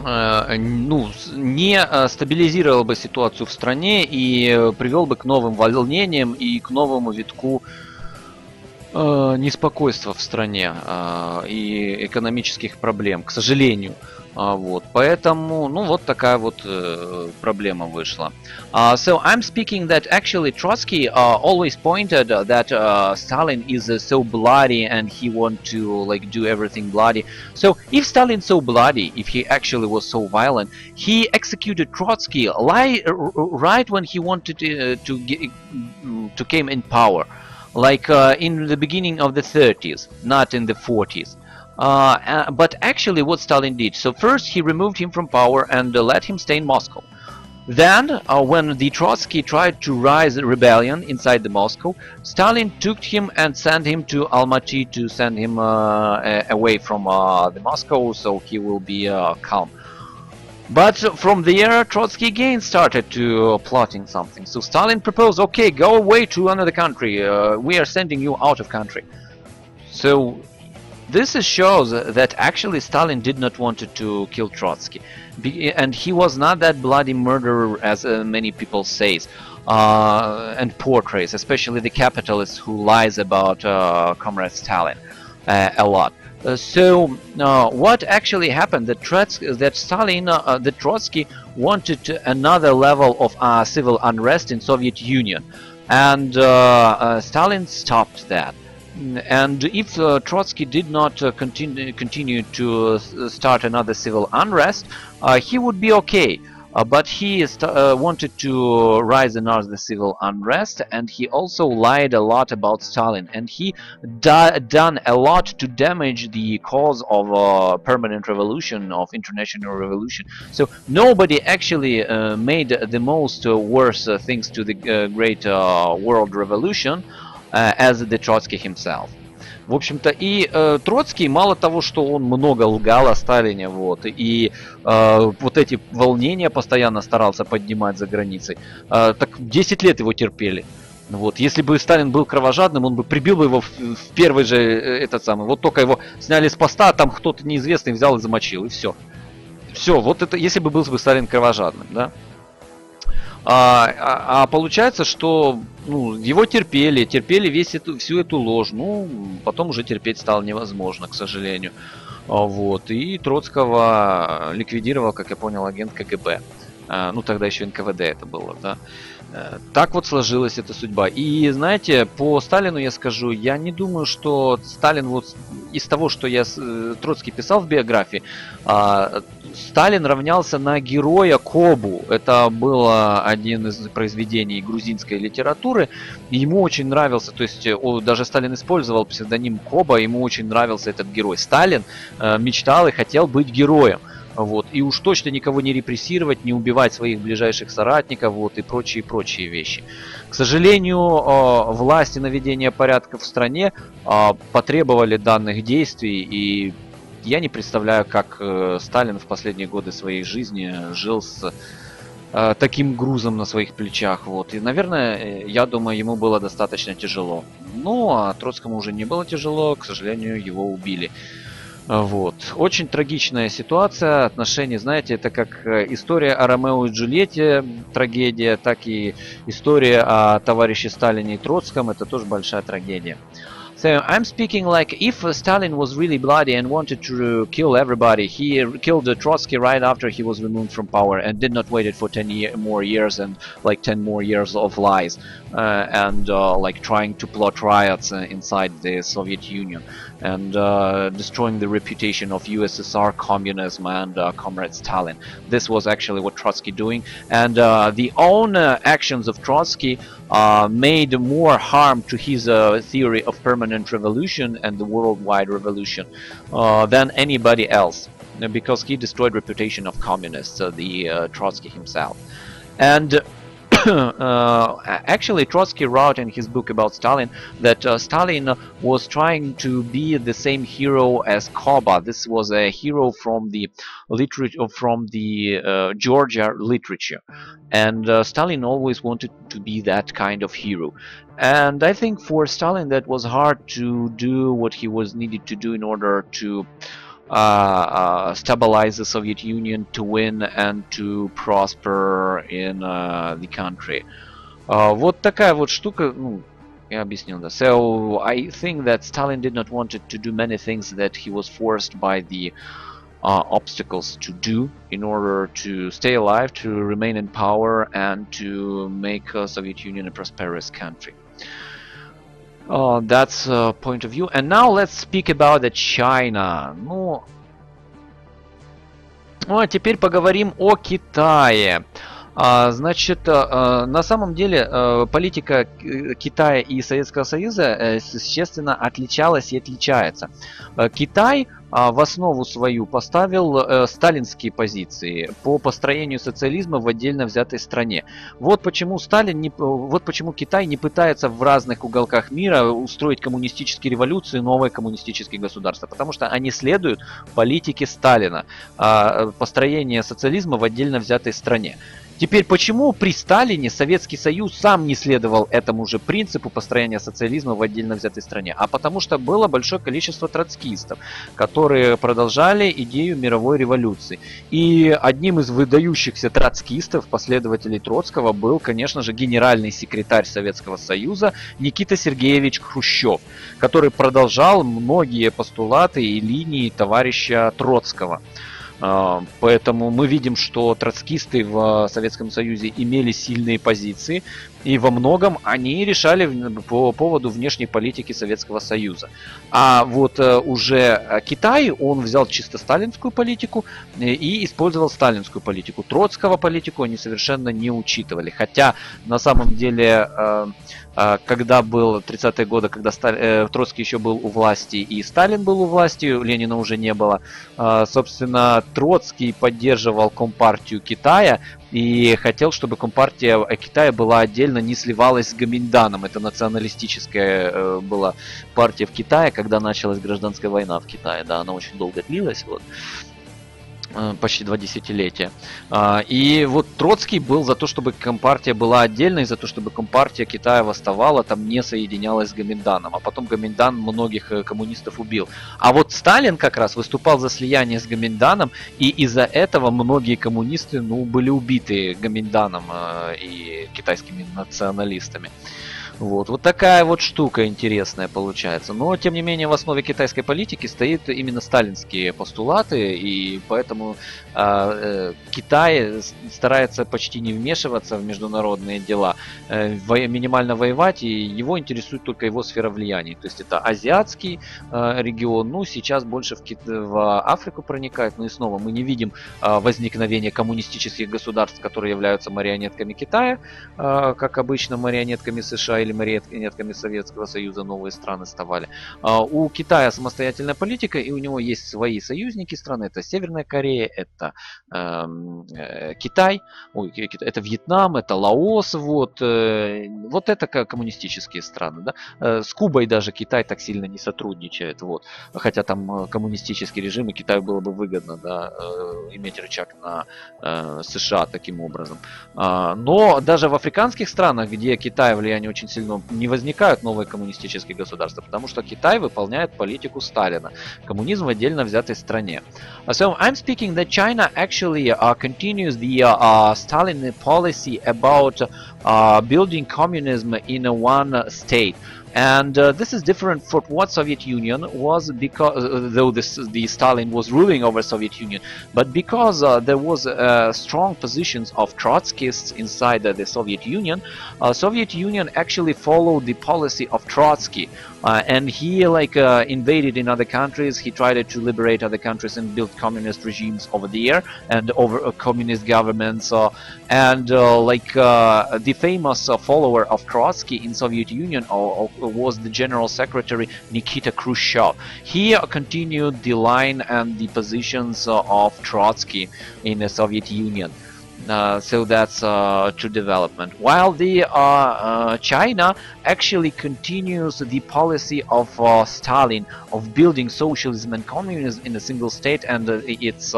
Э, ну, не э, стабилизировал бы ситуацию в стране и э, привел бы к новым волнениям и к новому витку неспокойства в стране и экономических проблем, к сожалению. А, вот, поэтому, ну, вот такая вот э, проблема вышла. Uh, so I'm speaking that actually Trotsky uh, always pointed uh, that uh, Stalin is uh, so bloody and he want to like do everything bloody. So if Stalin so bloody, if he actually was so violent, he executed Trotsky right when he wanted to, to get, to came in power, like uh, in the beginning of the 30s, not in the 40s. Uh, uh, but actually what Stalin did, so first he removed him from power and uh, let him stay in Moscow. Then, uh, when the Trotsky tried to rise a rebellion inside the Moscow, Stalin took him and sent him to Almaty to send him uh, away from uh, the Moscow, so he will be calm. But from there, Trotsky again started to plotting something. So Stalin proposed, okay, go away to another country. we are sending you out of country. So this shows that actually Stalin did not want to kill Trotsky, and he was not that bloody murderer as uh, many people say uh, and portrays, especially the capitalists who lies about uh, Comrade Stalin uh, a lot. Uh, so uh, what actually happened? That, Trotsky, that Stalin, that Trotsky wanted another level of civil unrest in Soviet Union, and Stalin stopped that and if uh, Trotsky did not uh, continue, continue to uh, start another civil unrest, uh, he would be okay. Uh, but he uh, wanted to rise another civil unrest, and he also lied a lot about Stalin, and he done a lot to damage the cause of a permanent revolution, of international revolution. So nobody actually made the most worse things to the great world revolution. As the Trotsky himself. В общем-то, и э, Троцкий, мало того, что он много лгал о Сталине, вот, и э, вот эти волнения постоянно старался поднимать за границей, э, так 10 лет его терпели. Вот, если бы Сталин был кровожадным, он бы прибил бы его в, в первый же э, этот самый. Вот только его сняли с поста, там кто-то неизвестный взял и замочил, и все. Все, вот это, если бы был бы Сталин кровожадным, да. А, а, а получается, что ну, его терпели, терпели весь эту, всю эту ложь. Ну, потом уже терпеть стало невозможно, к сожалению. А, вот. И Троцкого ликвидировал, как я понял, агент КГБ. А, ну, тогда еще НКВД это было, да. Э, так вот сложилась эта судьба. И знаете, по Сталину я скажу, я не думаю, что Сталин вот из того, что я э, Троцкий писал в биографии, а, Сталин равнялся на героя Кобу. Это было один из произведений грузинской литературы. ему очень нравился, то есть даже Сталин использовал псевдоним Коба, ему очень нравился этот герой. Сталин э, мечтал и хотел быть героем. Вот. И уж точно никого не репрессировать, не убивать своих ближайших соратников вот, и прочие-прочие вещи. К сожалению, э, власти наведения порядка в стране э, потребовали данных действий, и я не представляю, как э, Сталин в последние годы своей жизни жил с таким грузом на своих плечах. Вот. И, наверное, я думаю, ему было достаточно тяжело. Ну, а Троцкому уже не было тяжело, к сожалению, его убили. Вот. Очень трагичная ситуация. Отношения, знаете, это как э, история о Ромео и Джульетте, трагедия, так и история о товарище Сталине и Троцком, это тоже большая трагедия. So I'm speaking like if Stalin was really bloody and wanted to kill everybody, he killed Trotsky right after he was removed from power and did not wait for 10 year, more years and like 10 more years of lies uh, and uh, like trying to plot riots uh, inside the Soviet Union and uh, destroying the reputation of USSR communism and uh, Comrade Stalin. This was actually what Trotsky doing and the own actions of Trotsky made more harm to his theory of permanent revolution and the worldwide revolution uh, than anybody else because he destroyed reputation of communists, uh, the uh, Trotsky himself. And uh, actually Trotsky wrote in his book about Stalin that uh, Stalin was trying to be the same hero as Koba. This was a hero from the literature from the uh, Georgia literature, and uh, Stalin always wanted to be that kind of hero. And I think for Stalin that was hard to do what he was needed to do in order to uh, uh, stabilize the Soviet Union to win and to prosper in uh, the country. вот такая вот штука, ну, я объяснил, да. So I think that Stalin did not want to do many things that he was forced by the uh, obstacles to do in order to stay alive, to remain in power, and to make uh, Soviet Union a prosperous country. Uh, that's a point of view. And now let's speak about China. Ну, ну а теперь поговорим о Китае. А, значит, а, на самом деле а, политика Китая и Советского Союза существенно отличалась и отличается. Китай в основу свою поставил э, сталинские позиции по построению социализма в отдельно взятой стране. Вот почему Сталин, не, вот почему Китай не пытается в разных уголках мира устроить коммунистические революции, новые коммунистические государства, потому что они следуют политике Сталина, э, построения социализма в отдельно взятой стране. Теперь, почему при Сталине Советский Союз сам не следовал этому же принципу построения социализма в отдельно взятой стране? А потому что было большое количество троцкистов, которые продолжали идею мировой революции. И одним из выдающихся троцкистов, последователей Троцкого, был, конечно же, генеральный секретарь Советского Союза Никита Сергеевич Хрущев, который продолжал многие постулаты и линии товарища Троцкого. А, поэтому мы видим, что троцкисты в Советском Союзе имели сильные позиции, и во многом они решали по поводу внешней политики Советского Союза. А вот э, уже Китай, он взял чисто сталинскую политику э, и использовал сталинскую политику. Троцкого политику они совершенно не учитывали. Хотя на самом деле э, когда был 30-е годы, когда Троцкий еще был у власти и Сталин был у власти, Ленина уже не было, собственно, Троцкий поддерживал Компартию Китая, и хотел, чтобы Компартия Китая была отдельно, не сливалась с Гаминданом. Это националистическая э, была партия в Китае, когда началась гражданская война в Китае. Да, она очень долго длилась. Вот. Э, почти два десятилетия. А, и вот Троцкий был за то, чтобы Компартия была отдельной, за то, чтобы Компартия Китая восставала, там не соединялась с Гоминданом. А потом Гоминдан многих э, коммунистов убил. А вот Сталин как раз выступал за слияние с Гоминданом, и из-за этого многие коммунисты ну, были убиты Гоминданом э, и китайскими националистами. Вот, вот такая вот штука интересная получается. Но, тем не менее, в основе китайской политики стоит именно сталинские постулаты, и поэтому э, Китай старается почти не вмешиваться в международные дела, э, минимально воевать, и его интересует только его сфера влияния. То есть это азиатский э, регион, ну, сейчас больше в, Кит... в Африку проникает, но и снова мы не видим э, возникновения коммунистических государств, которые являются марионетками Китая, э, как обычно марионетками США или марионетками Советского Союза новые страны ставали. А, у Китая самостоятельная политика, и у него есть свои союзники страны. Это Северная Корея, это эм, э, Китай, ой, это Вьетнам, это Лаос, вот, э, вот это коммунистические страны. Да? Э, с Кубой даже Китай так сильно не сотрудничает, вот. хотя там э, коммунистический режим, и Китаю было бы выгодно да, э, иметь рычаг на э, США таким образом. Э, но даже в африканских странах, где Китай влияние очень сильно не возникают новые коммунистические государства, потому что Китай выполняет политику Сталина. Коммунизм в отдельно взятой стране. So I'm speaking that China actually uh, continues the uh, Stalin policy about uh, building communism in one state. And uh, this is different from what Soviet Union was because uh, though this, the Stalin was ruling over Soviet Union, but because uh, there was uh, strong positions of Trotskyists inside the Soviet Union, uh, Soviet Union actually followed the policy of Trotsky, uh, and he like invaded in other countries. He tried to liberate other countries and build communist regimes over there and over communist governments. and like the famous follower of Trotsky in Soviet Union was the General Secretary Nikita Khrushchev. He continued the line and the positions of Trotsky in the Soviet Union. Uh, so that's uh, true development. While the uh, uh China actually continues the policy of uh, Stalin of building socialism and communism in a single state and uh, its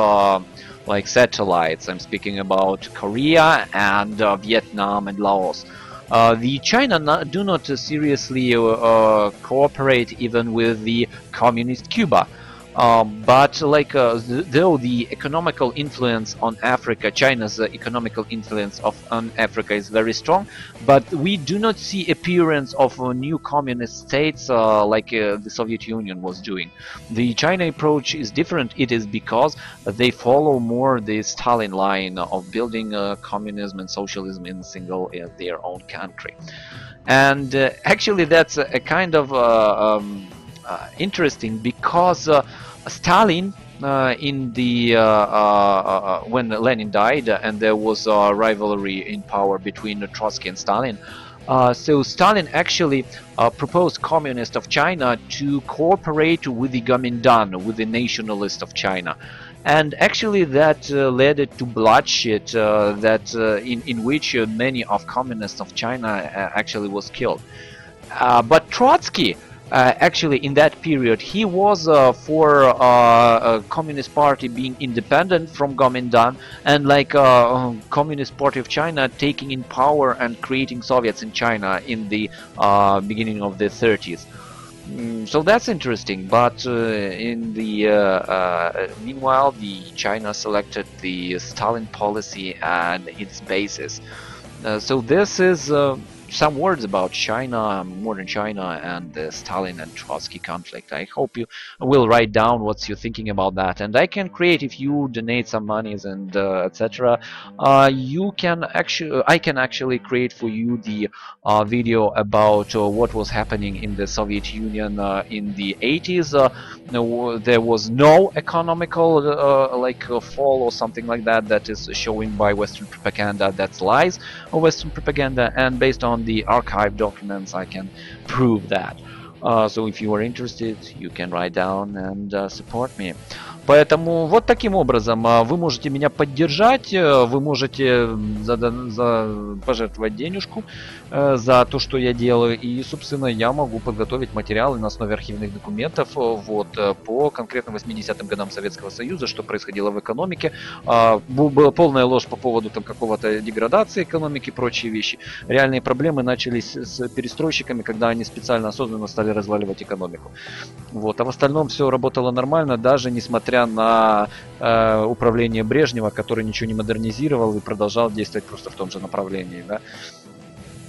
like satellites. I'm speaking about Korea and Vietnam and Laos. Uh, the China do not seriously uh, cooperate even with the communist Cuba. Um, but like uh, th though the economical influence on Africa, China's uh, economical influence of on Africa is very strong, but we do not see appearance of uh, new communist states uh, like uh, the Soviet Union was doing. The China approach is different. It is because they follow more the Stalin line of building uh, communism and socialism in single in their own country, and actually that's a, a kind of um, interesting because Stalin uh, in the uh, uh, when Lenin died and there was a rivalry in power between Trotsky and Stalin. so Stalin actually proposed communists of China to cooperate with the Kuomintang, with the nationalists of China and actually that uh, led to bloodshed uh, that uh, in, in which many of communists of China actually was killed. but Trotsky uh, actually in that period he was uh, for uh, Communist Party being independent from Kuomintang and like uh, Communist Party of China taking in power and creating Soviets in China in the uh, beginning of the 30s. Mm, so that's interesting, but in the meanwhile, the China selected the Stalin policy and its basis. so this is some words about China, modern China, and the Stalin and Trotsky conflict. I hope you will write down what you're thinking about that, and I can create if you donate some monies and uh, etc. Uh, you can actually, I can actually create for you the uh, video about uh, what was happening in the Soviet Union uh, in the 80s. No, there was no economical like fall or something like that that is showing by Western propaganda. That's lies Western propaganda, and based on on the archive documents I can prove that. Uh, so if you are interested, you can write down and uh, support me. Поэтому вот таким образом а, вы можете меня поддержать, э, вы можете за, за, пожертвовать денежку э, за то, что я делаю, и, собственно, я могу подготовить материалы на основе архивных документов э, вот, по конкретно 80-м годам Советского Союза, что происходило в экономике. А, была полная ложь по поводу там какого-то деградации экономики и прочие вещи. Реальные проблемы начались с перестройщиками, когда они специально осознанно стали разваливать экономику. Вот. А в остальном все работало нормально, даже несмотря на э, управление Брежнева, который ничего не модернизировал и продолжал действовать просто в том же направлении. Да?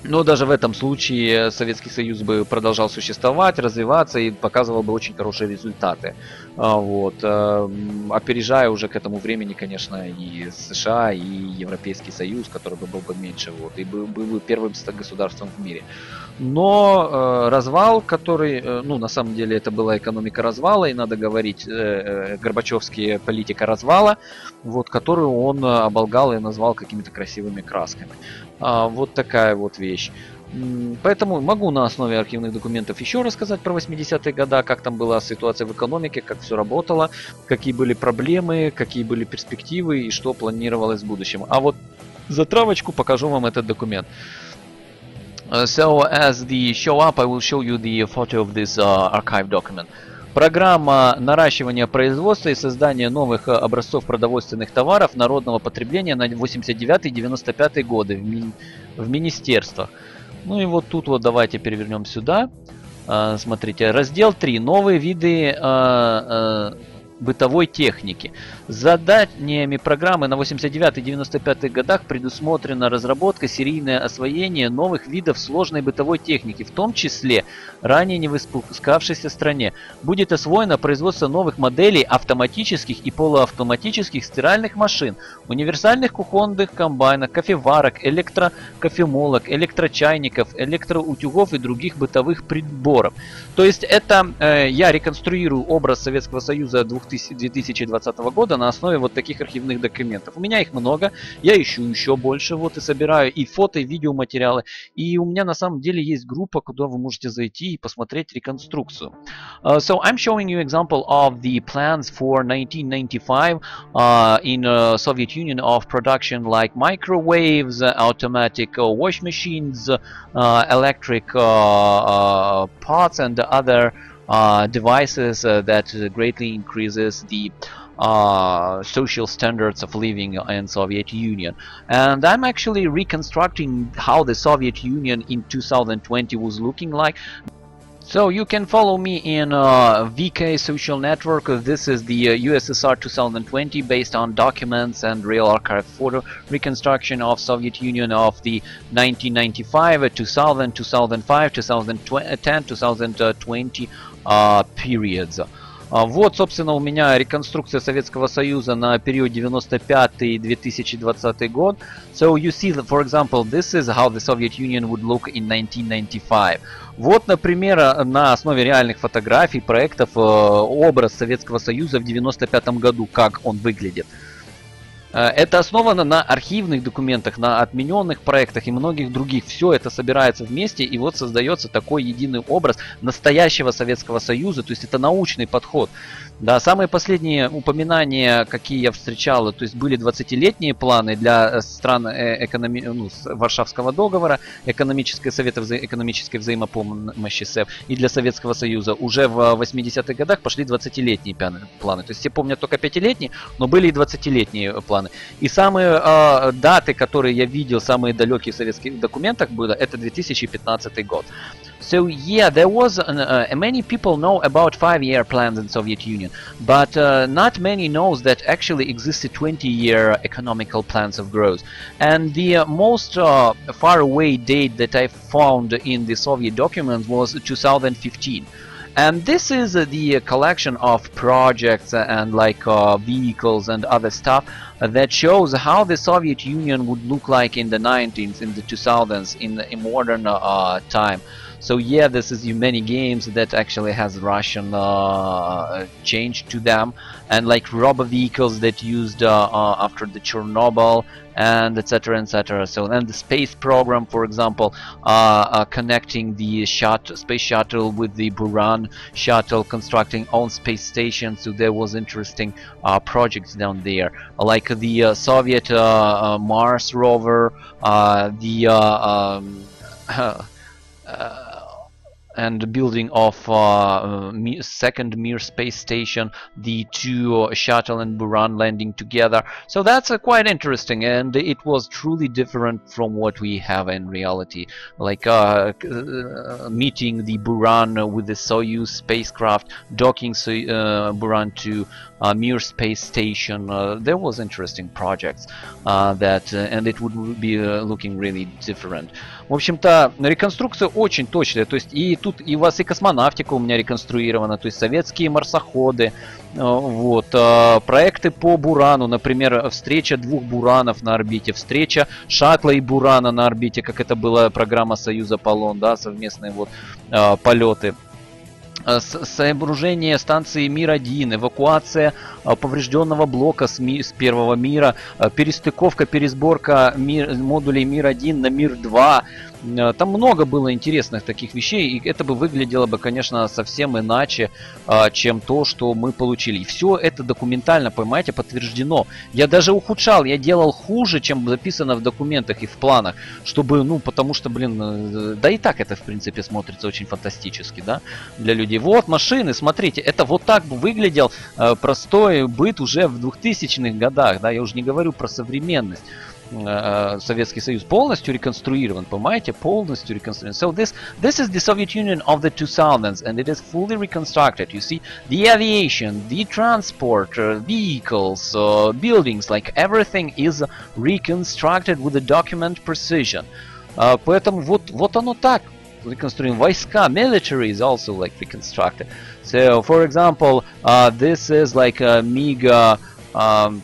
Но даже в этом случае Советский Союз бы продолжал существовать, развиваться и показывал бы очень хорошие результаты. А, вот. Э, опережая уже к этому времени, конечно, и США, и Европейский Союз, который бы был бы меньше, вот, и был, был бы первым государством в мире. Но э, развал, который, э, ну, на самом деле это была экономика развала, и надо говорить, э, э Горбачевский политика развала, вот, которую он оболгал и назвал какими-то красивыми красками. А, вот такая вот вещь. Поэтому могу на основе архивных документов еще рассказать про 80-е годы, как там была ситуация в экономике, как все работало, какие были проблемы, какие были перспективы и что планировалось в будущем. А вот за травочку покажу вам этот документ. Uh, so as the show up, I will show you the photo of this uh, archive document. Программа наращивания производства и создания новых э, образцов продовольственных товаров народного потребления на 89-95 годы в, ми в министерствах. Ну и вот тут вот давайте перевернем сюда. А, смотрите, раздел 3. Новые виды а, бытовой техники. Заданиями программы на 89-95 годах предусмотрена разработка, серийное освоение новых видов сложной бытовой техники, в том числе ранее не выпускавшейся стране. Будет освоено производство новых моделей автоматических и полуавтоматических стиральных машин, универсальных кухонных комбайнов, кофеварок, электрокофемолок, электрочайников, электроутюгов и других бытовых приборов. То есть это э, я реконструирую образ Советского Союза 2000, 2020 года на основе вот таких архивных документов. У меня их много, я ищу еще больше, вот и собираю и фото, и видеоматериалы. И у меня на самом деле есть группа, куда вы можете зайти и посмотреть реконструкцию. Uh, so I'm showing you example of the plans for 1995 uh, in uh, Soviet Union of production like microwaves, automatic wash machines, electric pots and other uh, devices uh, that greatly increases the uh, social standards of living in Soviet Union. And I'm actually reconstructing how the Soviet Union in 2020 was looking like. So you can follow me in uh, VK social network. This is the uh, USSR 2020 based on documents and real archive photo reconstruction of Soviet Union of the 1995, 2000, 2005, 2010, 2020 uh, periods. Вот, собственно, у меня реконструкция Советского Союза на период 95-2020 год. So you see, for example, this is how the Soviet Union would look in 1995. Вот, например, на основе реальных фотографий, проектов, образ Советского Союза в 95 году, как он выглядит. Э, это основано на архивных документах, на отмененных проектах и многих других. Все это собирается вместе, и вот создается такой единый образ настоящего Советского Союза. То есть это научный подход. Да, самые последние упоминания, какие я встречал, то есть были 20-летние планы для э, стран э, экономи... ну, Варшавского договора, экономического совета вза... экономической взаимопомощи СЭФ и для Советского Союза. Уже в 80-х годах пошли 20-летние планы. То есть все помнят только 5-летние, но были и 20-летние планы. И самые э, даты, которые я видел, самые далекие в советских документах было, это 2015 год. So yeah, there was uh, many people know about five-year plans in Soviet Union, but uh, not many knows that actually existed 20-year economical plans of growth. And the uh, most uh, far-away date that I found in the Soviet documents was 2015. And this is uh, the collection of projects and like uh, vehicles and other stuff that shows how the Soviet Union would look like in the 19th, in the 2000s, in, in modern time. So yeah, this is many games that actually has Russian uh, change to them, and like rubber vehicles that used uh, uh, after the Chernobyl and etc etc so then the space program for example uh, uh, connecting the shot space shuttle with the Buran shuttle constructing own space station. So there was interesting uh, projects down there. Like the Soviet Mars rover the um, and building of uh, second Mir space station, the two uh, shuttle and Buran landing together. So that's uh, quite interesting, and it was truly different from what we have in reality. Like uh, uh, meeting the Buran with the Soyuz spacecraft, docking so Buran to Mir space station. there was interesting projects that, and it would be looking really different. В общем-то, реконструкция очень точная. То есть и тут и у вас и космонавтика у меня реконструирована, то есть советские марсоходы, э, вот, э, проекты по Бурану, например, встреча двух Буранов на орбите, встреча Шатла и Бурана на орбите, как это была программа Союз Аполлон, да, совместные вот э, полеты соображение станции Мир-1, эвакуация поврежденного блока с, ми с первого мира, перестыковка, пересборка мир модулей Мир-1 на Мир-2, Э, там много было интересных таких вещей, и это бы выглядело бы, конечно, совсем иначе, а, чем то, что мы получили. И все это документально, понимаете, подтверждено. Я даже ухудшал, я делал хуже, чем записано в документах и в планах, чтобы, ну, потому что, блин, э, да и так это, в принципе, смотрится очень фантастически, да, для людей. Вот машины, смотрите, это вот так бы выглядел э, простой быт уже в 2000-х годах, да, я уже не говорю про современность. э, Советский Союз полностью реконструирован, понимаете, полностью реконструирован. So this this is the Soviet Union of the 2000s, and it is fully reconstructed. You see, the aviation, the transport, uh, vehicles, uh, buildings, like everything is reconstructed with a document precision. Uh, поэтому вот вот оно так reconstructing войска military is also like reconstructed so for example uh, this is like a MiG uh, um,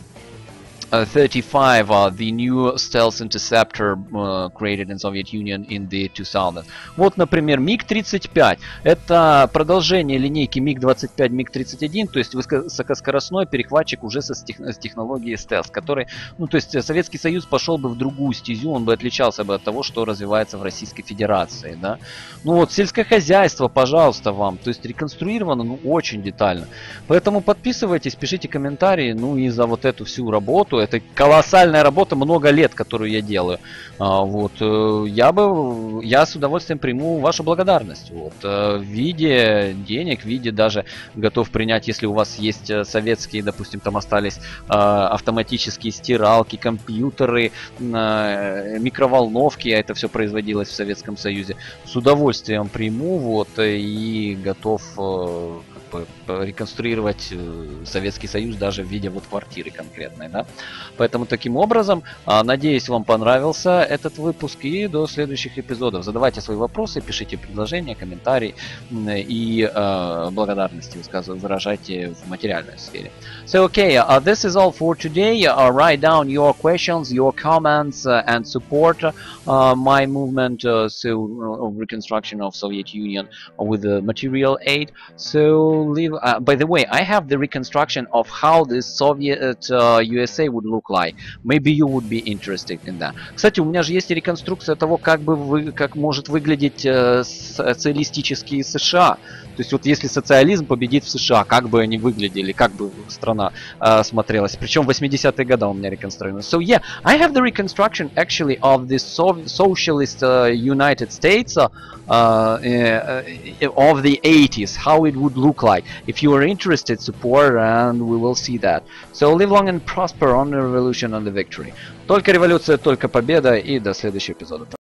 uh, 35, uh, the new stealth interceptor uh, created in Soviet Union in the 2000s. Вот, например, МиГ-35. Это продолжение линейки МиГ-25, МиГ-31, то есть высокоскоростной перехватчик уже со, с технологией стелс, который, ну, то есть Советский Союз пошел бы в другую стезю, он бы отличался бы от того, что развивается в Российской Федерации, да. Ну вот, сельское хозяйство, пожалуйста, вам, то есть реконструировано, ну, очень детально. Поэтому подписывайтесь, пишите комментарии, ну, и за вот эту всю работу, это колоссальная работа, много лет, которую я делаю. А, вот, э, я бы, я с удовольствием приму вашу благодарность. Вот, э, в виде денег, в виде даже готов принять, если у вас есть э, советские, допустим, там остались автоматические стиралки, компьютеры, микроволновки, а это все производилось в Советском Союзе. С удовольствием приму, вот, и готов реконструировать э, Советский Союз даже в виде вот квартиры конкретной, да. Поэтому таким образом, а, надеюсь, вам понравился этот выпуск и до следующих эпизодов. Задавайте свои вопросы, пишите предложения, комментарии и э, благодарности выражайте в материальной сфере. So okay, uh, this is all for today. Uh, write down your questions, your comments uh, and support uh, my movement uh, so uh, reconstruction of Soviet Union with the material aid. So leave. Uh, by the way, I have the reconstruction of how the Soviet uh, USA would look like. Maybe you would be interested in that. Кстати, у меня же есть реконструкция того, как бы вы, как может выглядеть э, социалистические США. То есть вот если социализм победит в США, как бы они выглядели, как бы страна э, смотрелась. Причем 80-е годы у меня реконструированы. So yeah, I have the reconstruction actually of the socialist uh, United States uh, uh, of the 80s, how it would look like. If you are interested, support and we will see that. So live long and prosper on the revolution and the victory. Только революция, только победа и до следующего эпизода.